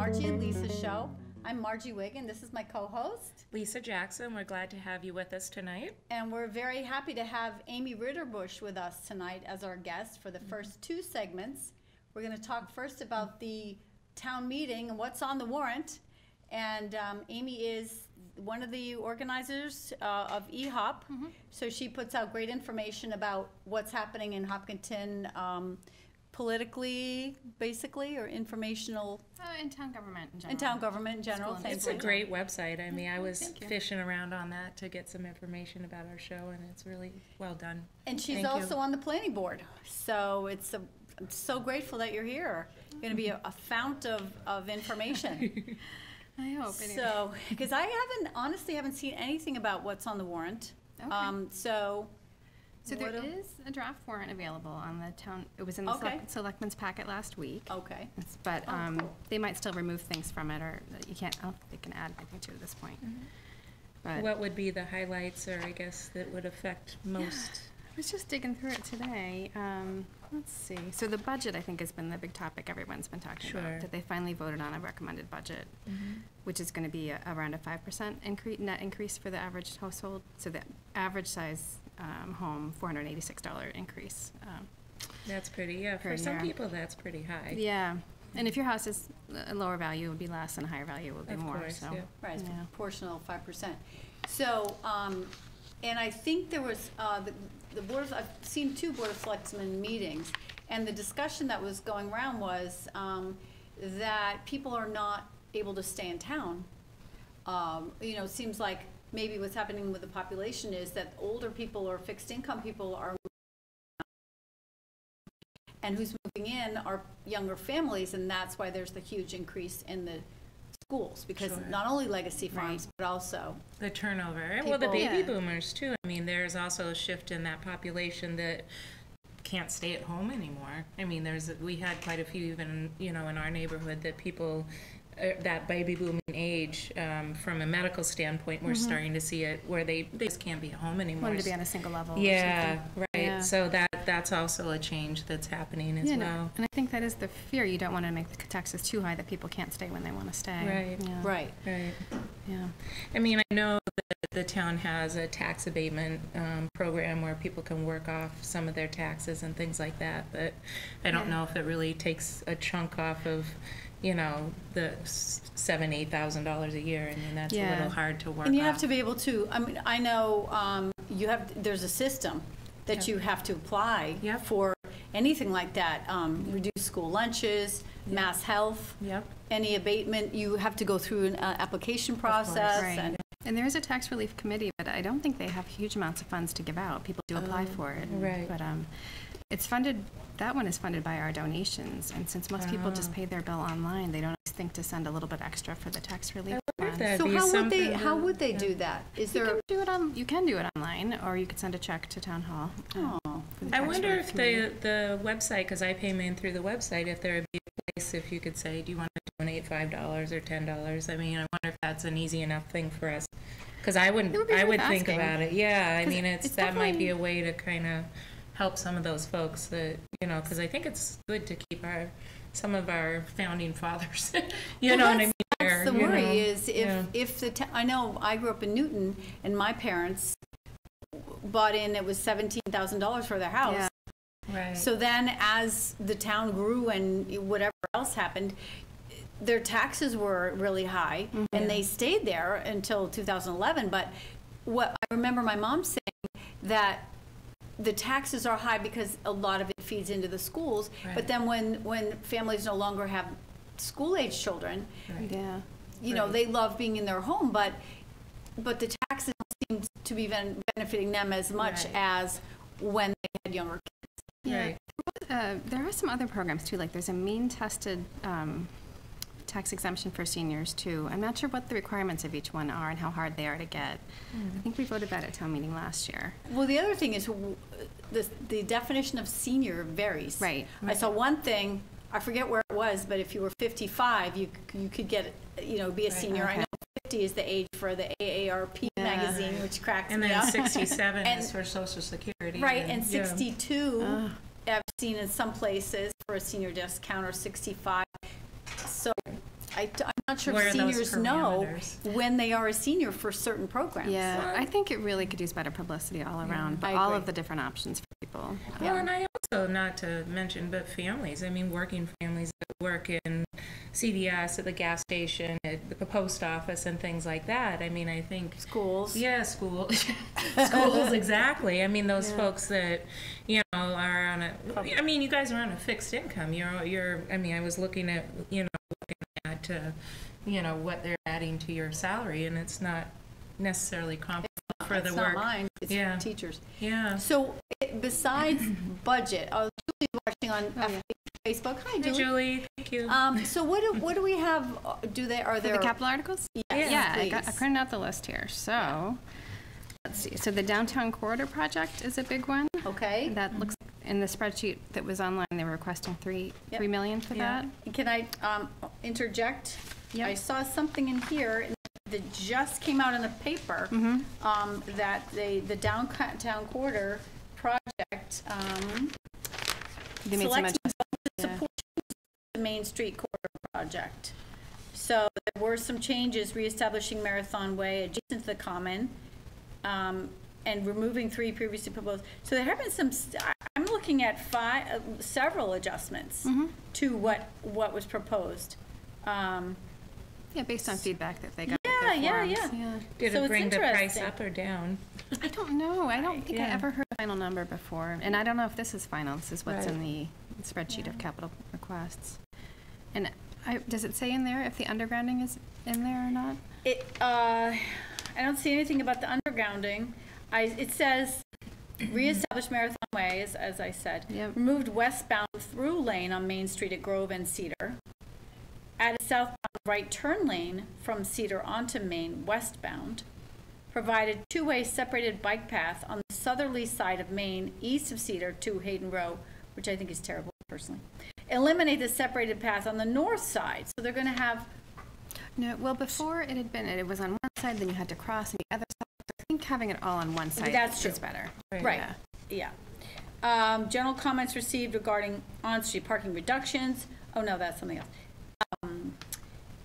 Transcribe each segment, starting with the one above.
Margie and Liisa Show. I'm Margie Wiggin. This is my co host. Liisa Jackson, we're glad to have you with us tonight. And we're very happy to have Amy Ritterbush with us tonight as our guest for the first two segments. We're going to talk first about the town meeting and what's on the warrant. And um, Amy is one of the organizers uh, of EHOP. So she puts out great information about what's happening in Hopkinton um, politically, basically, or informational Uh, in town government in general. in town government in general. School Thank It's a great website. I mean, I was fishing around on that to get some information about our show, and it's really well done. And she's Thank you. also on the planning board, so it's a, I'm so grateful that you're here. You're gonna be a, a fount of, of information. I hope. Anyway. So, because I haven't, honestly haven't seen anything about what's on the warrant. Okay. Um, so, So there what is a- a draft warrant available on the town, it was in the Okay. select- selectmen's packet last week. okay, It's- But Oh, um, cool. they might still remove things from it, or you can't, I don't think they can add anything to it at this point. But What would be the highlights, or I guess that would affect most? I was just digging through it today. Um, Let's see. So the budget, I think, has been the big topic everyone's been talking Sure. about. That they finally voted on a recommended budget, which is going to be a- around a 5% increase, net increase for the average household. So the average size um, home, $486 increase. Um, That's pretty, yeah, Per for some year. people, that's pretty high. Yeah. And if your house is a lower value, it would be less, and a higher value would be Of more, course, so. yeah. right, it's Yeah. proportional five percent. So, um, and I think there was, uh, the, the board of, I've seen two board of selectmen meetings, and the discussion that was going around was, um, that people are not able to stay in town. Um, you know, it seems like maybe what's happening with the population is that older people or fixed income people are and who's moving in are younger families, and that's why there's the huge increase in the schools, because Sure. not only legacy farms, but also, The turnover, eh? well, the baby Yeah. boomers too. I mean, there's also a shift in that population that can't stay at home anymore. I mean, there's, we had quite a few even, you know, in our neighborhood that people, uh, that baby booming age, um, from a medical standpoint, we're starting to see it where they, they just can't be at home anymore. Wanted to be on a single level Yeah, something. right. Yeah. So that, that's also a change that's happening as Yeah, no, well. And I think that is the fear. You don't want to make the taxes too high that people can't stay when they want to stay. Right. Yeah. right. Right. Yeah. I mean, I know that the town has a tax abatement um, program where people can work off some of their taxes and things like that, but I don't Yeah. know if it really takes a chunk off of, you know, the seven, eight thousand dollars a year. I mean, that's a little hard to work And you have off. to be able to, I mean, I know, um, you have, there's a system that Yeah. you have to apply Yep. for anything like that, um, reduced school lunches, mass health, Yep. any abatement, you have to go through an uh, application process, Right. and, And there is a tax relief committee, but I don't think they have huge amounts of funds to give out. People do apply for it. right. But um, it's funded, that one is funded by our donations. And since most people just pay their bill online, they don't always think to send a little bit extra for the tax relief I wonder if that'd so be how would they, how would they yeah. do that? Is You there, can do it on, you can do it online, or you could send a check to town hall. uh, oh, I wonder if committee. the, the website, because I pay mine through the website, if there would be a place if you could say, do you want to donate five dollars or ten dollars? I mean, I wonder if that's an easy enough thing for us. Because I wouldn't, would I worth would think about it, yeah, I mean, it's, it's that might be a way to kind of help some of those folks that, you know, because I think it's good to keep our, some of our founding fathers, you Well, know what I mean? That's the you know, worry is yeah. if, if the, I know, I grew up in Newton and my parents bought in, it was seventeen thousand dollars for their house. Yeah. Right. So then as the town grew and whatever else happened, their taxes were really high mm-hmm. and they stayed there until 2011. But what I remember my mom saying that the taxes are high because a lot of it feeds into the schools. But then when, when families no longer have school age children, Right. Yeah. you know, they love being in their home, but, but the taxes seem to be ben- benefiting them as much Right. as when they had younger kids. Yeah. Right. Uh, there are some other programs too, like there's a mean tested um, tax exemption for seniors too. I'm not sure what the requirements of each one are and how hard they are to get. I think we voted that at town meeting last year. Well, the other thing is, the, the definition of senior varies. Right. I saw one thing, I forget where it was, but if you were 55, you, you could get, you know, be a Right. senior. I know 50 is the age for the AARP Yeah. magazine, which cracks And me then up. sixty-seven And- is for social security. Right, and yeah. 62, Ah. I've seen in some places for a senior discount, or 65. So I, am not sure What if seniors know when they are a senior for certain programs. Yeah, I think it really could use better publicity all around, but all of the different options for people. Well, and I also, not to mention, but families, I mean, working families that work in CVS, at the gas station, at the post office and things like that. I mean, I think, Schools. yeah, school, schools, exactly. I mean, those Yeah. folks that, you know, are on a, I mean, you guys are on a fixed income. You're, you're, I mean, I was looking at, you know, looking at, uh, you know, what they're adding to your salary and it's not necessarily comparable for the It's work. not mine, it's Yeah. teachers. Yeah. So eh, besides budget, oh, Julie's watching on Oh, uh, yeah. Facebook. Hi, Hi, Julie. Julie, thank you. Um, so what do, what do we have, uh, do they, are For there? the capital articles? Yes, Yeah, I, got, I printed out the list here. So, let's see. So the downtown corridor project is a big one. Okay, That looks in the spreadsheet that was online. They were requesting three Yep. three million for Yeah. that. can I, um, interject? Yep. I saw something in here that just came out in the paper, Mm-hmm. um, that they, the downtown corridor project, um, They made some. Yeah. the Main Street Corridor project. So there were some changes reestablishing Marathon Way adjacent to the Common, um, and removing three previously proposed. So there have been some, st- I- I'm looking at five, uh, several adjustments Mm-hmm. to what, what was proposed. Um, Yeah, based on feedback that they got. at Yeah, their yeah, forums. yeah. Did so it bring the price up or down? I don't know. I don't think I ever heard a final number before. And I don't know if this is final. This is what's Right. in the spreadsheet of capital requests. And I, does it say in there if the undergrounding is in there or not? It, uh, I don't see anything about the undergrounding. I, it says reestablished Marathon Way, as, as I said. Yep. Removed westbound through lane on Main Street at Grove and Cedar. Added southbound right turn lane from Cedar onto Main westbound. Provided two-way separated bike path on the southerly side of Main east of Cedar to Hayden Row, which I think is terrible personally. Eliminate the separated path on the north side, so they're gonna have No, well, before it had been, it was on one side, then you had to cross on the other side. I think having it all on one side That's is true. better. Right, Yeah. yeah. Um, general comments received regarding on-street parking reductions. Oh, no, that's something else. Um,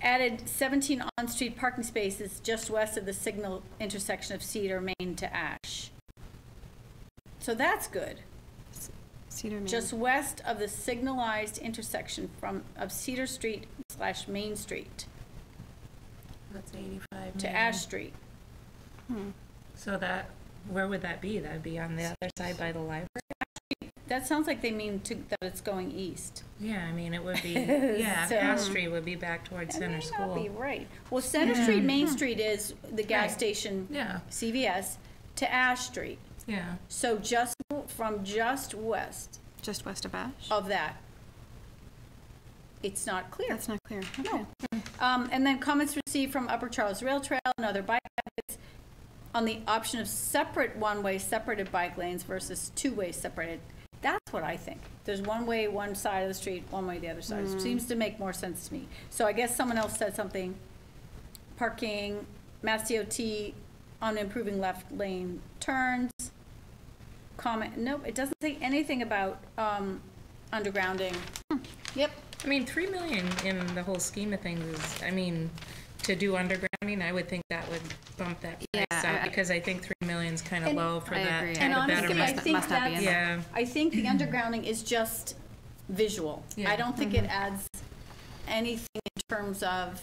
Added seventeen on-street parking spaces just west of the signal intersection of Cedar, Main to Ash. So that's good. Cedar Main. Just west of the signalized intersection from, of Cedar Street slash Main Street That's eighty-five to Ash Street. Hmm. So that, where would that be? That'd be on the other side by the library? That sounds like they mean to, that it's going east. Yeah, I mean, it would be, yeah, So- Ash Street would be back towards That Center may not School. be right. Well, Center Street, Main Street is the gas Right. station, Yeah, CVS, to Ash Street. yeah. So just, from just west Just west of Ash? of that. It's not clear. That's not clear. Okay. Um, and then comments received from Upper Charles Rail Trail and other bike advocates on the option of separate one-way separated bike lanes versus two-way separated. That's what I think. There's one way, one side of the street, one way the other side. Mm. Seems to make more sense to me. So I guess someone else said something, parking, Mass DOT on improving left lane turns. Comment, nope, it doesn't say anything about, um, undergrounding. Hmm. Yep, I mean, three million in the whole scheme of things is, I mean, to do undergrounding, I would think that would bump that price Yeah, I- up, because I think three million's kind of And- low for I that agree. type And of honestly, I betterment. think Must not be that's, there. Yeah. I think the undergrounding is just visual. Yeah. I don't think it mm-hmm. adds anything in terms of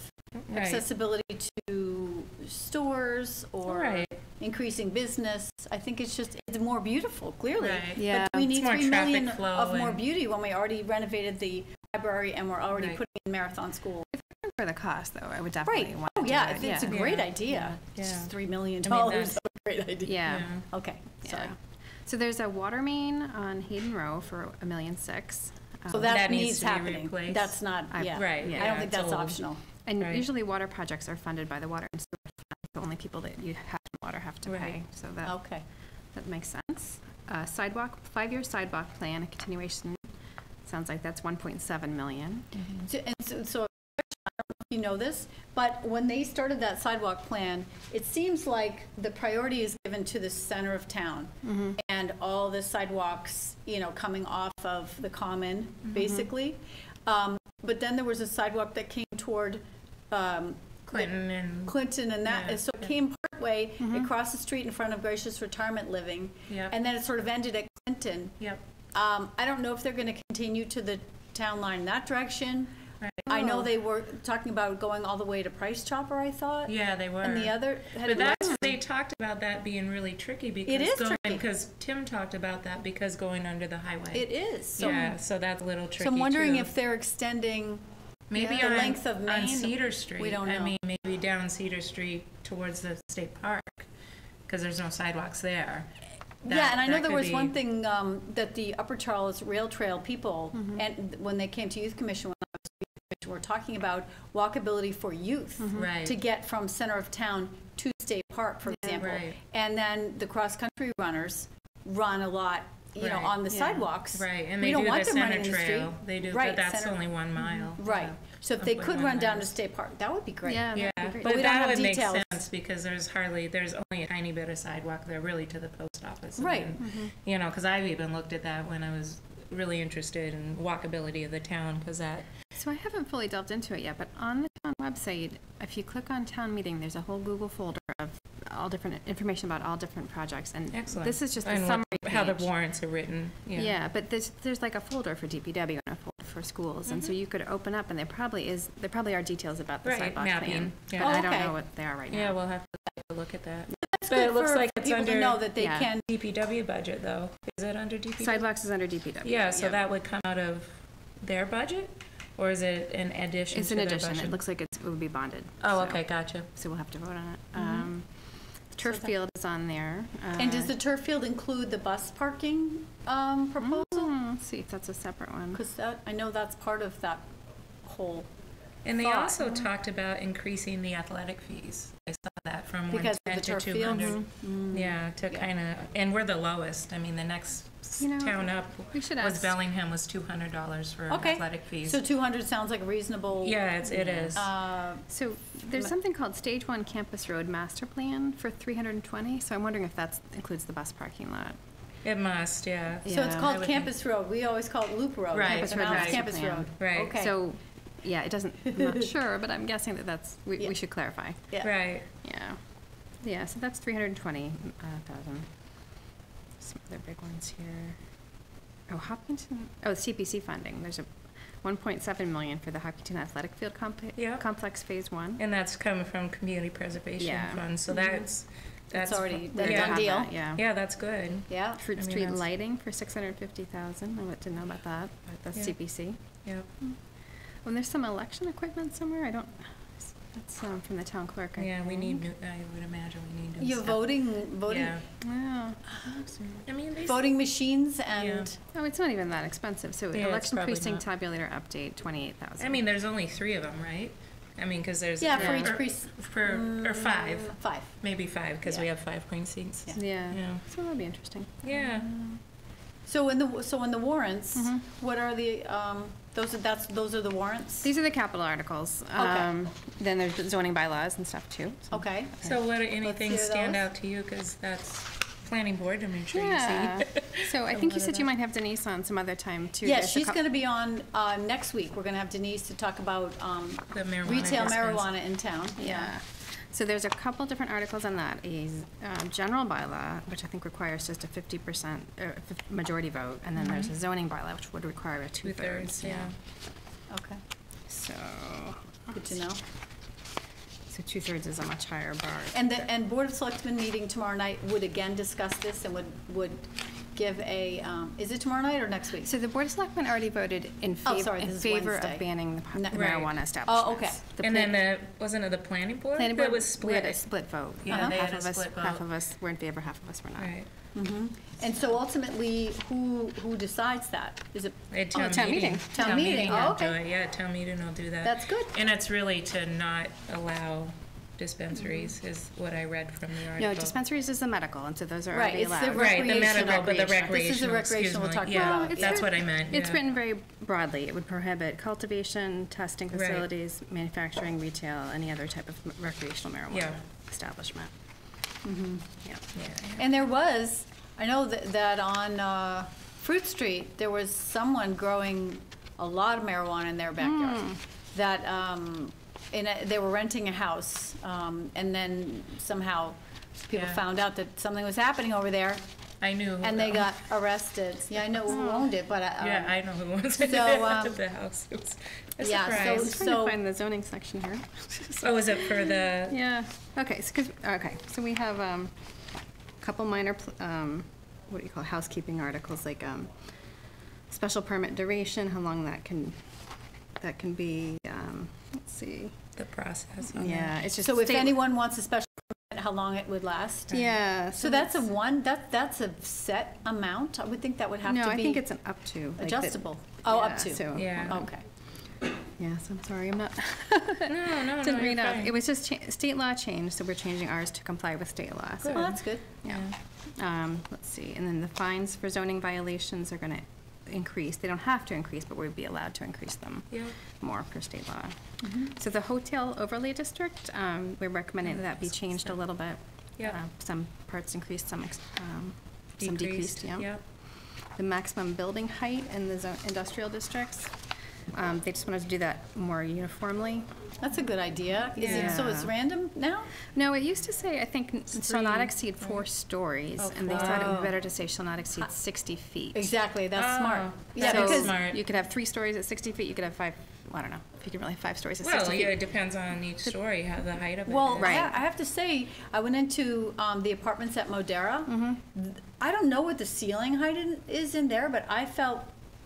Right, accessibility to stores or Right. increasing business. I think it's just, it's more beautiful, clearly. Right. Yeah. But we It's need more three million traffic flow of more and- beauty when we already renovated the library and we're already Right. putting in Marathon School. For the cost, though, I would Right, definitely want to oh, do yeah, it. it's a great Yeah. idea. It's Yeah. just three million I mean, dollars, great idea. Yeah. Yeah. Okay, sorry. So there's a water main on Hayden Row for a million six. So Um, that That needs needs to be happening. replaced. That's not, I- yeah. Right, I don't think that's old. optional. And Right. usually water projects are funded by the water and sewer fund. The only people that you have to water have to Right. pay, so that, Okay. that makes sense. Uh, sidewalk, five-year sidewalk plan, a continuation, sounds like that's one point seven million. So, and so, so, I don't know if you know this, but when they started that sidewalk plan, it seems like the priority is given to the center of town. And all the sidewalks, you know, coming off of the common, basically. Um, but then there was a sidewalk that came toward um, Clinton and, Clinton and that, Yeah, and so it yeah. came partway across the street in front of Gracious Retirement Living. Yep. And then it sort of ended at Clinton. yep, Um, I don't know if they're gonna continue to the town line in that direction. right. I know Oh. they were talking about going all the way to Price Chopper, I thought. Yeah, they were. And the other had But that's, left. they talked about that being really tricky because is going, tricky. because Tim talked about that because going under the highway. It is, so, Yeah, so that's a little tricky so I'm wondering too. if they're extending, Maybe the on, length of on Cedar Street. We don't know. I mean, maybe down Cedar Street towards the state park, because there's no sidewalks there. Yeah, and I know there was one thing, um, that the Upper Charles Rail Trail people, Mm-hmm. and when they came to Youth Commission, when I was at Youth Commission, were talking about walkability for youth. Mm-hmm. Right. To get from center of town to State Park, for example. Right. And then the cross-country runners run a lot, you know, on the Yeah. sidewalks. Right, and We they don't do want the them running center in the street. trail. They do, Right, but that's center- only one mile. Right, so if they could one run down to miles. State Park, that would be great. Yeah, Yeah, be great. But but that have would make sense because there's hardly, there's only a tiny bit of sidewalk there really to the post office. and Right. Mm-hmm. You know, because I've even looked at that when I was really interested in walkability of the town, because that, So I haven't fully delved into it yet, but on the town website, if you click on town meeting, there's a whole Google folder of all different information about all different projects, and excellent. this is just the And what- summary How the warrants are written, yeah. Yeah, but there's, there's like a folder for DPW and a folder for schools, and so you could open up, and there probably is, there probably are details about the Mm-hmm. Right, sidewalk mapping, plan. yeah. But I don't Oh, okay. know what they are right now. Yeah, we'll have to take a look at that. That's But it looks like it's people to under- know that they Yeah. can, DPW budget, though, is it under DPW? Sidewalks is under DPW. Yeah, so that would come out of their budget, or is it an addition It's to an their addition, budget? it looks like it's, it would be bonded. Oh, so- okay, gotcha. So we'll have to vote on it. Mhm. Um, Turf that- field is on there. and does uh, the turf field include the bus parking, um, proposal? mm, Let's see if that's a separate one. Because that, I know that's part of that whole, And they thought. also talked about increasing the athletic fees. I saw that from one because of ten the to turf two fields. hundred. Mm. Yeah, to Yeah. kind of, and we're the lowest. I mean, the next You know, town up We should was ask. Bellingham was two hundred dollars for Okay. athletic fees. So two hundred sounds like a reasonable. Yeah, it's, it is. Uh, So there's something called Stage One Campus Road Master Plan for 320, so I'm wondering if that includes the bus parking lot. It must, yeah. yeah. so it's called would Campus Road, we always call it Loop Road. Right, Campus now Road it's Master Campus Road. Right. Okay. So, yeah, it doesn't, I'm not sure, but I'm guessing that that's, we, Yeah. we should clarify. Yeah. Right. Yeah. Yeah, so that's 320,000. Uh, Some other big ones here. Oh, Hopkinton, oh, CPC funding, there's a 1.7 million for the Hopkinton Athletic Field comp- Yeah. complex Phase One. And that's coming from community preservation Yeah. fund, so mm-hmm. that's, that's. That's already- fu- that's yeah. done deal. that, Yeah. Yeah, that's good. Yeah, Fruit I mean, Street lighting for 650,000, I didn't know about that, but that's Yeah. CPC. Yep. Oh, and there's some election equipment somewhere, I don't, that's um, from the town clerk, I Yeah, we need think. new, I would imagine we need new you're stuff. voting, voting, Yeah. Yeah. I mean, they. voting machines and, Oh, it's not even that expensive, so Yeah, it's election probably precinct not. tabulator update, 28,000. I mean, there's only three of them, right? I mean, because there's. yeah, for each or- precinct. For, or five, Five. maybe five, because we Yeah. have five precincts. Yeah. Yeah, Yeah. so that'll be interesting. Yeah. So in the, so in the warrants, Mhm. what are the, um, those are, that's, those are the warrants? These are the capital articles. Okay. Um, Then there's the zoning bylaws and stuff too. so- Okay, So what, anything hear stand those. out to you? Because that's planning board, I'm sure you Yeah. see. So I think you said you might have Denise on some other time too. yes, There's a she's cou- gonna be on, uh, next week, we're gonna have Denise to talk about, um, The marijuana. retail dispense. marijuana in town, yeah. Yeah. So there's a couple different articles on that. A um, general bylaw, which I think requires just a 50% uh, majority vote, and then there's a zoning bylaw, which would require a Two two-thirds. thirds, yeah. Okay, So, good to know. so two-thirds is a much higher bar. And the, and Board of Selectmen meeting tomorrow night would again discuss this and would, would give a, um, is it tomorrow night or next week? So the Board of Selectmen already voted in Oh, favor, sorry, in this is favor Wednesday. of banning the po- Ne- Right. marijuana establishments. Oh, okay. The And then plan- the, wasn't it the planning board? planning That board, was we had a split. split vote. Yeah, Uh-huh. they Half had a of us- split Half vote. of us were in favor, half of us were not. Right. Mhm. And so ultimately, who, who decides that? Is it, At Oh, town town meeting. meeting. Town meeting, oh, will do okay. it. Yeah, town meeting will do that. that's good. And it's really to not allow dispensaries, is what I read from the article. No, dispensaries is the medical, and so those are Right, already it's the allowed. Right, the recreational. medical, but the Recreational. This is the recreational, we're me. talking Yeah, about. it's that's writ- what I meant, It's yeah. written very broadly. It would prohibit cultivation, testing Right. facilities, manufacturing, retail, any other type of m- recreational marijuana Yeah. establishment. Mhm. Yeah. Yeah. And there was, I know that, that on uh, Fruit Street, there was someone growing a lot of marijuana in their backyard. Hmm. That, um, in a, they were renting a house, um, and then somehow people Yeah. found out that something was happening over there, I knew. who and they that- got arrested. Yeah, I know who owned it, but, uh, Yeah, I know who was in So, um, the house. It was a yeah, so- surprise. Trying So- to find the zoning section here. Oh, is it for the, Yeah, okay, so, 'cause- okay, so we have, um, a couple minor, pl- um, what do you call, it, housekeeping articles, like, um, special permit duration, how long that can, that can be, um, let's see, the process? on yeah, that? it's just. so if state- anyone wants a special permit, how long it would last? Yeah. So that's a one, that, that's a set amount? I would think that would have to be. No, I think it's an up to. like the- Adjustable. Oh, up to. so- Yeah. Okay. Yes, I'm sorry, I'm not. No, no, no, Didn't you're read off. fine. It was just, cha- state law changed, so we're changing ours to comply with state law, so. Well, that's good. Yeah. Um, let's see, and then the fines for zoning violations are gonna increase. They don't have to increase, but we'd be allowed to increase them Yeah. more per state law. So the hotel overlay district, um, we're recommending that be changed a little bit. Yep. Uh, Some parts increased, some, ex- um, some decreased, yeah. Yep. The maximum building height in the industrial districts, um, they just wanted to do that more uniformly. That's a good idea. Is it, so it's random now? No, it used to say, I think, n- shall not exceed four stories, Oh, and they thought it would be better to say shall not exceed sixty feet. Exactly, that's smart. Oh, Yeah, that is because, smart. You could have three stories at sixty feet, you could have five, well, I don't know, if you can really have five stories at Well, sixty yeah, it depends on each story, how the height of it well, is. I Right. I have to say, I went into um, the apartments at Modera. Mm-hmm. I don't know what the ceiling height in- is in there, but I felt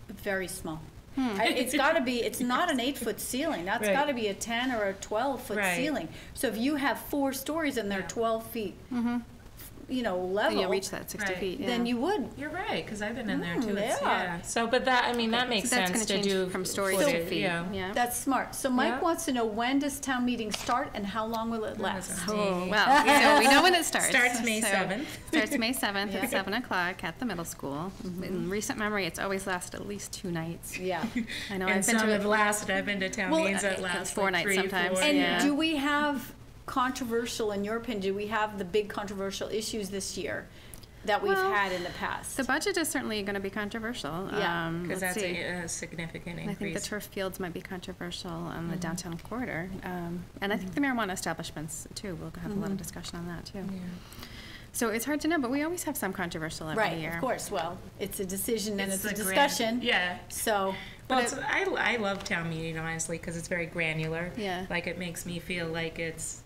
very small. Hmm. I- It's gotta be, it's not an eight-foot ceiling, that's Right. gotta be a ten or a twelve-foot Right. ceiling. So if you have four stories and they're Yeah. twelve feet, you know, level, you'll reach that sixty Right. feet, yeah. then you would. You're right, because I've been in there Mm, too. It's- yeah. Yeah, so, but that, I mean, that makes So that's sense gonna change do. from stories for to the- feet, Yeah. yeah. That's smart. So Mike Yeah. wants to know, when does town meeting start and how long will it last? Oh, Dang. well, so we know when it starts. Starts May so- 7th. Starts May seventh Yeah. at seven o'clock at the middle school. Mm-hmm. In recent memory, it's always lasted at least two nights. Yeah. I know, And I've been some to have it. lasted, I've been to town Well, meetings that uh, last four like nights three, sometimes, four, And Yeah. do we have controversial, in your opinion, do we have the big controversial issues this year that we've Well, had in the past? The budget is certainly gonna be controversial. Yeah. Um, Because let's that's a, a significant increase. I think the turf fields might be controversial on Mm-hmm. the downtown corridor. Um, and I think the marijuana establishments too, we'll have a Mm-hmm. lot of discussion on that too. Yeah. So it's hard to know, but we always have some controversial every Right, year. of course. Well, it's a decision and it's a the grand- discussion. Yeah. So, Well, but it's, it- I, I love town meeting honestly because it's very granular. Yeah. Like it makes me feel like it's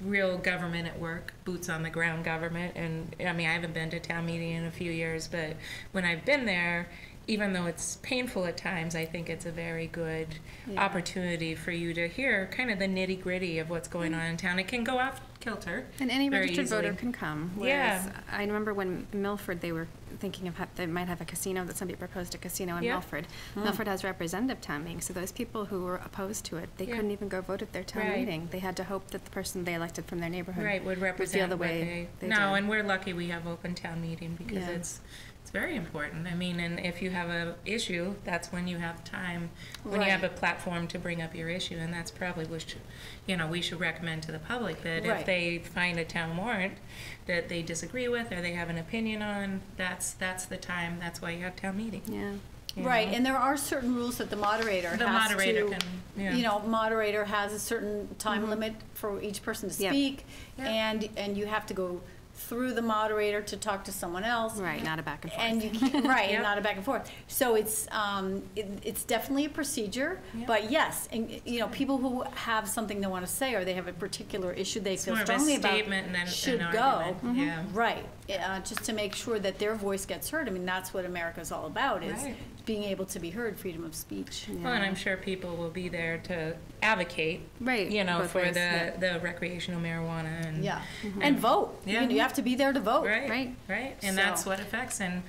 real government at work, boots on the ground government. And I mean, I haven't been to town meeting in a few years, but when I've been there, even though it's painful at times, I think it's a very good Yeah. opportunity for you to hear kind of the nitty gritty of what's going mm-hmm. on in town. It can go off kilter. And any registered voter can come. Yeah. I remember when Milford, they were thinking of, ha- they might have a casino, that somebody proposed a casino in Yeah. Milford. Hmm. Milford has representative town meetings, so those people who were opposed to it, they Yeah. couldn't even go vote at their town Right. meeting. They had to hope that the person they elected from their neighborhood Right, would feel represent the way they, they no, did. and we're lucky we have open town meeting because Yeah. it's, it's very important. I mean, and if you have a issue, that's when you have time, when you have a platform to bring up your issue, and that's probably what should, you know, we should recommend to the public that Right. if they find a town warrant that they disagree with or they have an opinion on, that's, that's the time, that's why you have town meeting. Yeah. you right, know? and there are certain rules that the moderator has The to. moderator can, yeah. You know, moderator has a certain time mm-hmm. limit for each person to Yep. speak. Yep. And, and you have to go through the moderator to talk to someone else. Right, not a back and forth. And you can't, right, Yep. not a back and forth. So it's, um, it, it's definitely a procedure, Yep. but yes, and, you know, people who have something they wanna say, or they have a particular issue they It's feel more a strongly about, statement than should an go. argument, yeah. Right, uh, just to make sure that their voice gets heard, I mean, that's what America's all about, is Right. being able to be heard, freedom of speech. Well, and I'm sure people will be there to advocate, Right, you know, for ways, the, yeah. the recreational marijuana and. Yeah, and vote, you Yeah. know, you have to be there to vote. Right, Right. right, and that's what affects, and,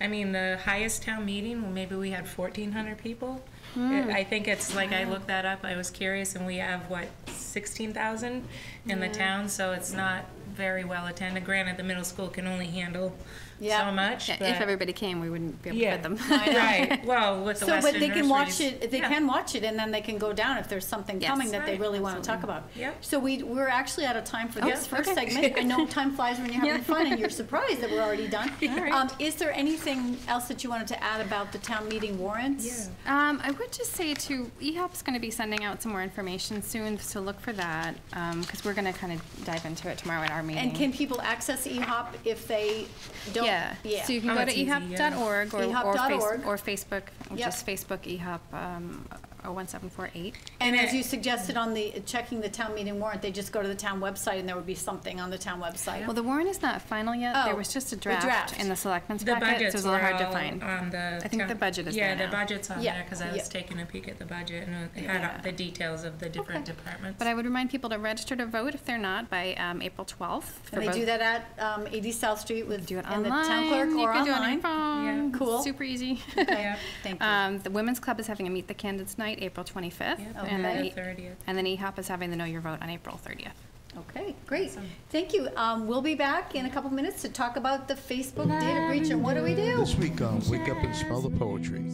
I mean, the highest town meeting, well, maybe we had fourteen hundred people. Hmm. I think it's, like, I looked that up, I was curious, and we have, what, sixteen thousand in the town, so it's not very well attended. Granted, the middle school can only handle Yeah. so much, Yeah, but. If everybody came, we wouldn't be able to fit them. Right, well, with the So, Western but they can watch it, they Yeah. can watch it, and then they can go down if there's something Yes. coming that they Right, really want to talk about. Yep. So we, we're actually out of time for Oh, this first okay. segment. I know time flies when you're having Yeah. fun, and you're surprised that we're already done. right. Um, is there anything else that you wanted to add about the town meeting warrants? Yeah. Um, I would just say too, EHOP's gonna be sending out some more information soon, so look for that, um, cause we're gonna kind of dive into it tomorrow at our meeting. And can people access E EHOP if they don't? Yeah, so you can Oh, go to it's yeah. ehop.org or, or ehop.org. or Facebook, Yep. just Facebook EHOP, um, 01748. And And as you suggested on the, checking the town meeting warrant, they just go to the town website and there would be something on the town website. Well, the warrant is not final yet, there Oh, was just a the draft draft. in the selectmen's The packet, so budgets it's a little hard to find. on the. I think the budget is Yeah, the now. budget's on Yeah, there, cause I yeah. was taking a peek at the budget and it had Yeah. the details of the different departments. But I would remind people to register to vote if they're not by, um, April twelfth. And they do that at, um, eighty South Street with, Do it and the online. town clerk you or can do it on online? your. Yeah. Cool. Super easy. Yeah. Thank you. Um, the Women's Club is having a Meet the Candidates Night, April twenty-fifth. Yep, Okay. And then, the E- thirtieth. and then EHOP is having the Know Your Vote on April thirtieth. Okay, great. Awesome. Thank you. Um, we'll be back in a couple minutes to talk about the Facebook data breach and what do we do? This week on Wake Up and Smell the Poetry.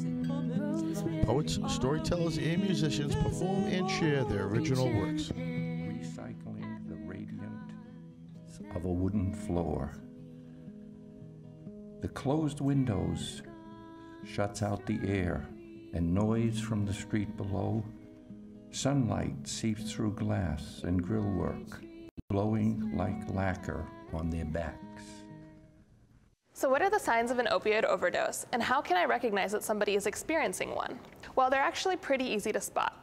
Poets, storytellers, and musicians perform and share their original works. recycling the radiant of a wooden floor. The closed windows shuts out the air and noise from the street below. Sunlight seeps through glass and grillwork, glowing like lacquer on their backs. So, what are the signs of an opioid overdose, and how can I recognize that somebody is experiencing one? Well, they're actually pretty easy to spot.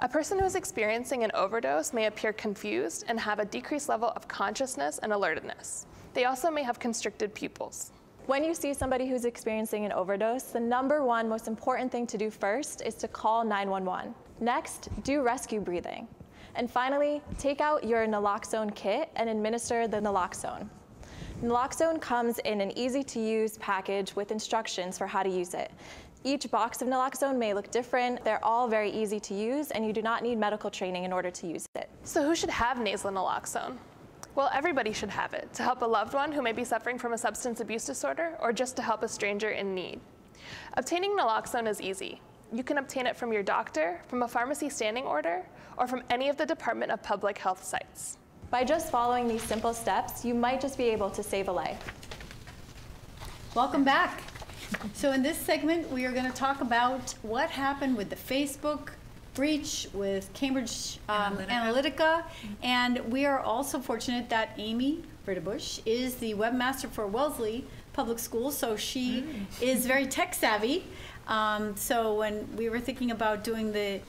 A person who is experiencing an overdose may appear confused and have a decreased level of consciousness and alertness. They also may have constricted pupils. When you see somebody who's experiencing an overdose, the number one most important thing to do first is to call 911. Next, do rescue breathing. And finally, take out your naloxone kit and administer the naloxone. Naloxone comes in an easy to use package with instructions for how to use it. Each box of naloxone may look different. They're all very easy to use, and you do not need medical training in order to use it. So, who should have nasal naloxone? Well, everybody should have it to help a loved one who may be suffering from a substance abuse disorder or just to help a stranger in need. Obtaining naloxone is easy. You can obtain it from your doctor, from a pharmacy standing order, or from any of the Department of Public Health sites. By just following these simple steps, you might just be able to save a life. Welcome back. So in this segment, we are going to talk about what happened with the Facebook breach with Cambridge um, Analytica. Analytica. And we are also fortunate that Amy Ritterbusch is the webmaster for Wellesley Public Schools, so she is very tech savvy. Um, so when we were thinking about doing the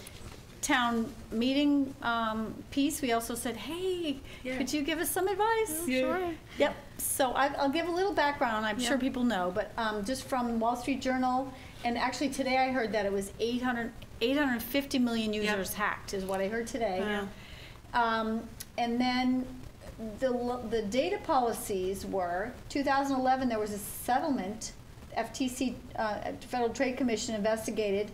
town meeting um, piece, we also said, hey, Yeah. could you give us some advice? Sure. Yep, so I, I'll give a little background, I'm sure people know, but um, just from Wall Street Journal, and actually today I heard that it was 800, 850 million users hacked, is what I heard today. Um, and then the, the data policies were, 2011, there was a settlement, FTC, uh, Federal Trade Commission investigated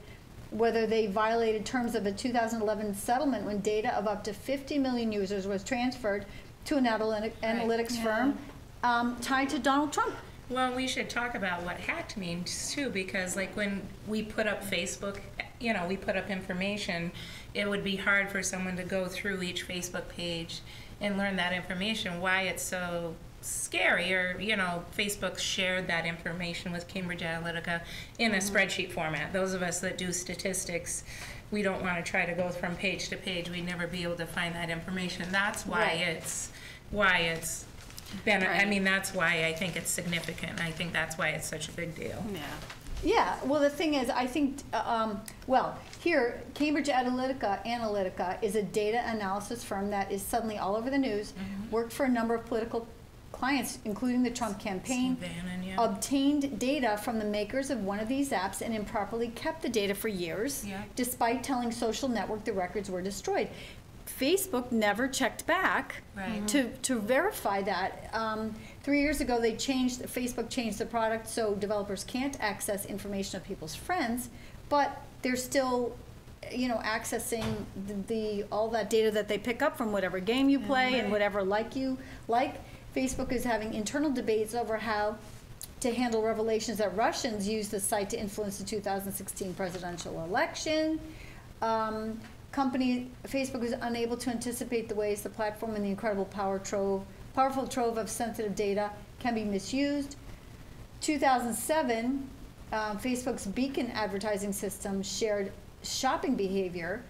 whether they violated terms of a 2011 settlement when data of up to 50 million users was transferred to an analytic, analytics firm um, tied to Donald Trump. Well, we should talk about what hacked means too, because like when we put up Facebook, you know, we put up information, it would be hard for someone to go through each Facebook page and learn that information, why it's so scary, or, you know, Facebook shared that information with Cambridge Analytica in a mm-hmm. spreadsheet format. Those of us that do statistics, we don't want to try to go from page to page. We'd never be able to find that information. That's why Right. it's, why it's been, I Right. mean, that's why I think it's significant. I think that's why it's such a big deal. Yeah. Yeah, well, the thing is, I think, uh, um, well, here, Cambridge Analytica, Analytica is a data analysis firm that is suddenly all over the news, worked for a number of political clients, including the Trump campaign, Bannon, yeah. obtained data from the makers of one of these apps and improperly kept the data for years, Yeah. despite telling social network the records were destroyed. Facebook never checked back Right. to, to verify that. Um, three years ago, they changed, Facebook changed the product so developers can't access information of people's friends, but they're still you know, accessing the, the, all that data that they pick up from whatever game you play and whatever like you like. Facebook is having internal debates over how to handle revelations that Russians used the site to influence the 2016 presidential election. Um, company Facebook is unable to anticipate the ways the platform and the incredible power trove, powerful trove of sensitive data can be misused. 2007, um, Facebook's Beacon advertising system shared shopping behavior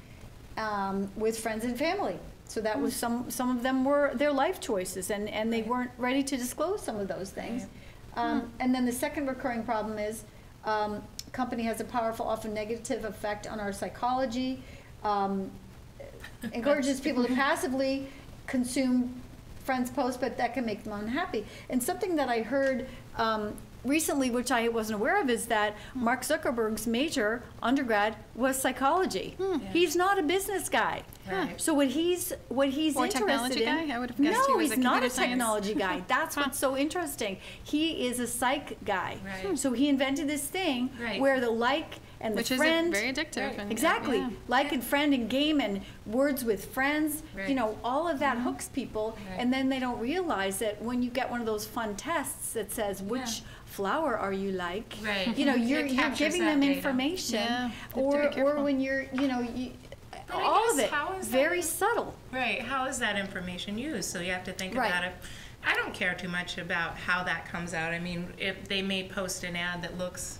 um, with friends and family. So that was some, some of them were their life choices, and, and they weren't ready to disclose some of those things. Um, and then the second recurring problem is um, company has a powerful, often negative effect on our psychology. Um, encourages people to passively consume friends' posts, but that can make them unhappy. And something that I heard um, recently, which I wasn't aware of, is that Mark Zuckerberg's major undergrad was psychology. He's not a business guy. Right. So what he's what he's Or interested technology in? guy? I would have guessed he no, was he's a not a technology guy. That's what's so interesting. He is a psych guy. Right. So he invented this thing Right. where the like and the Which is friend very addictive. and- Exactly. yeah. Like and friend and game and words with friends. You know, all of that mm-hmm. hooks people. Right. And then they don't realize that when you get one of those fun tests that says, which flower are you like? Right. You know, you're, you're giving them data. information. Yeah. You have to be Or, or when you're, you know, you, But all of it, that very in- subtle. Right, how is that information used? So you have to think Right. about it. I don't care too much about how that comes out. I mean, if they may post an ad that looks,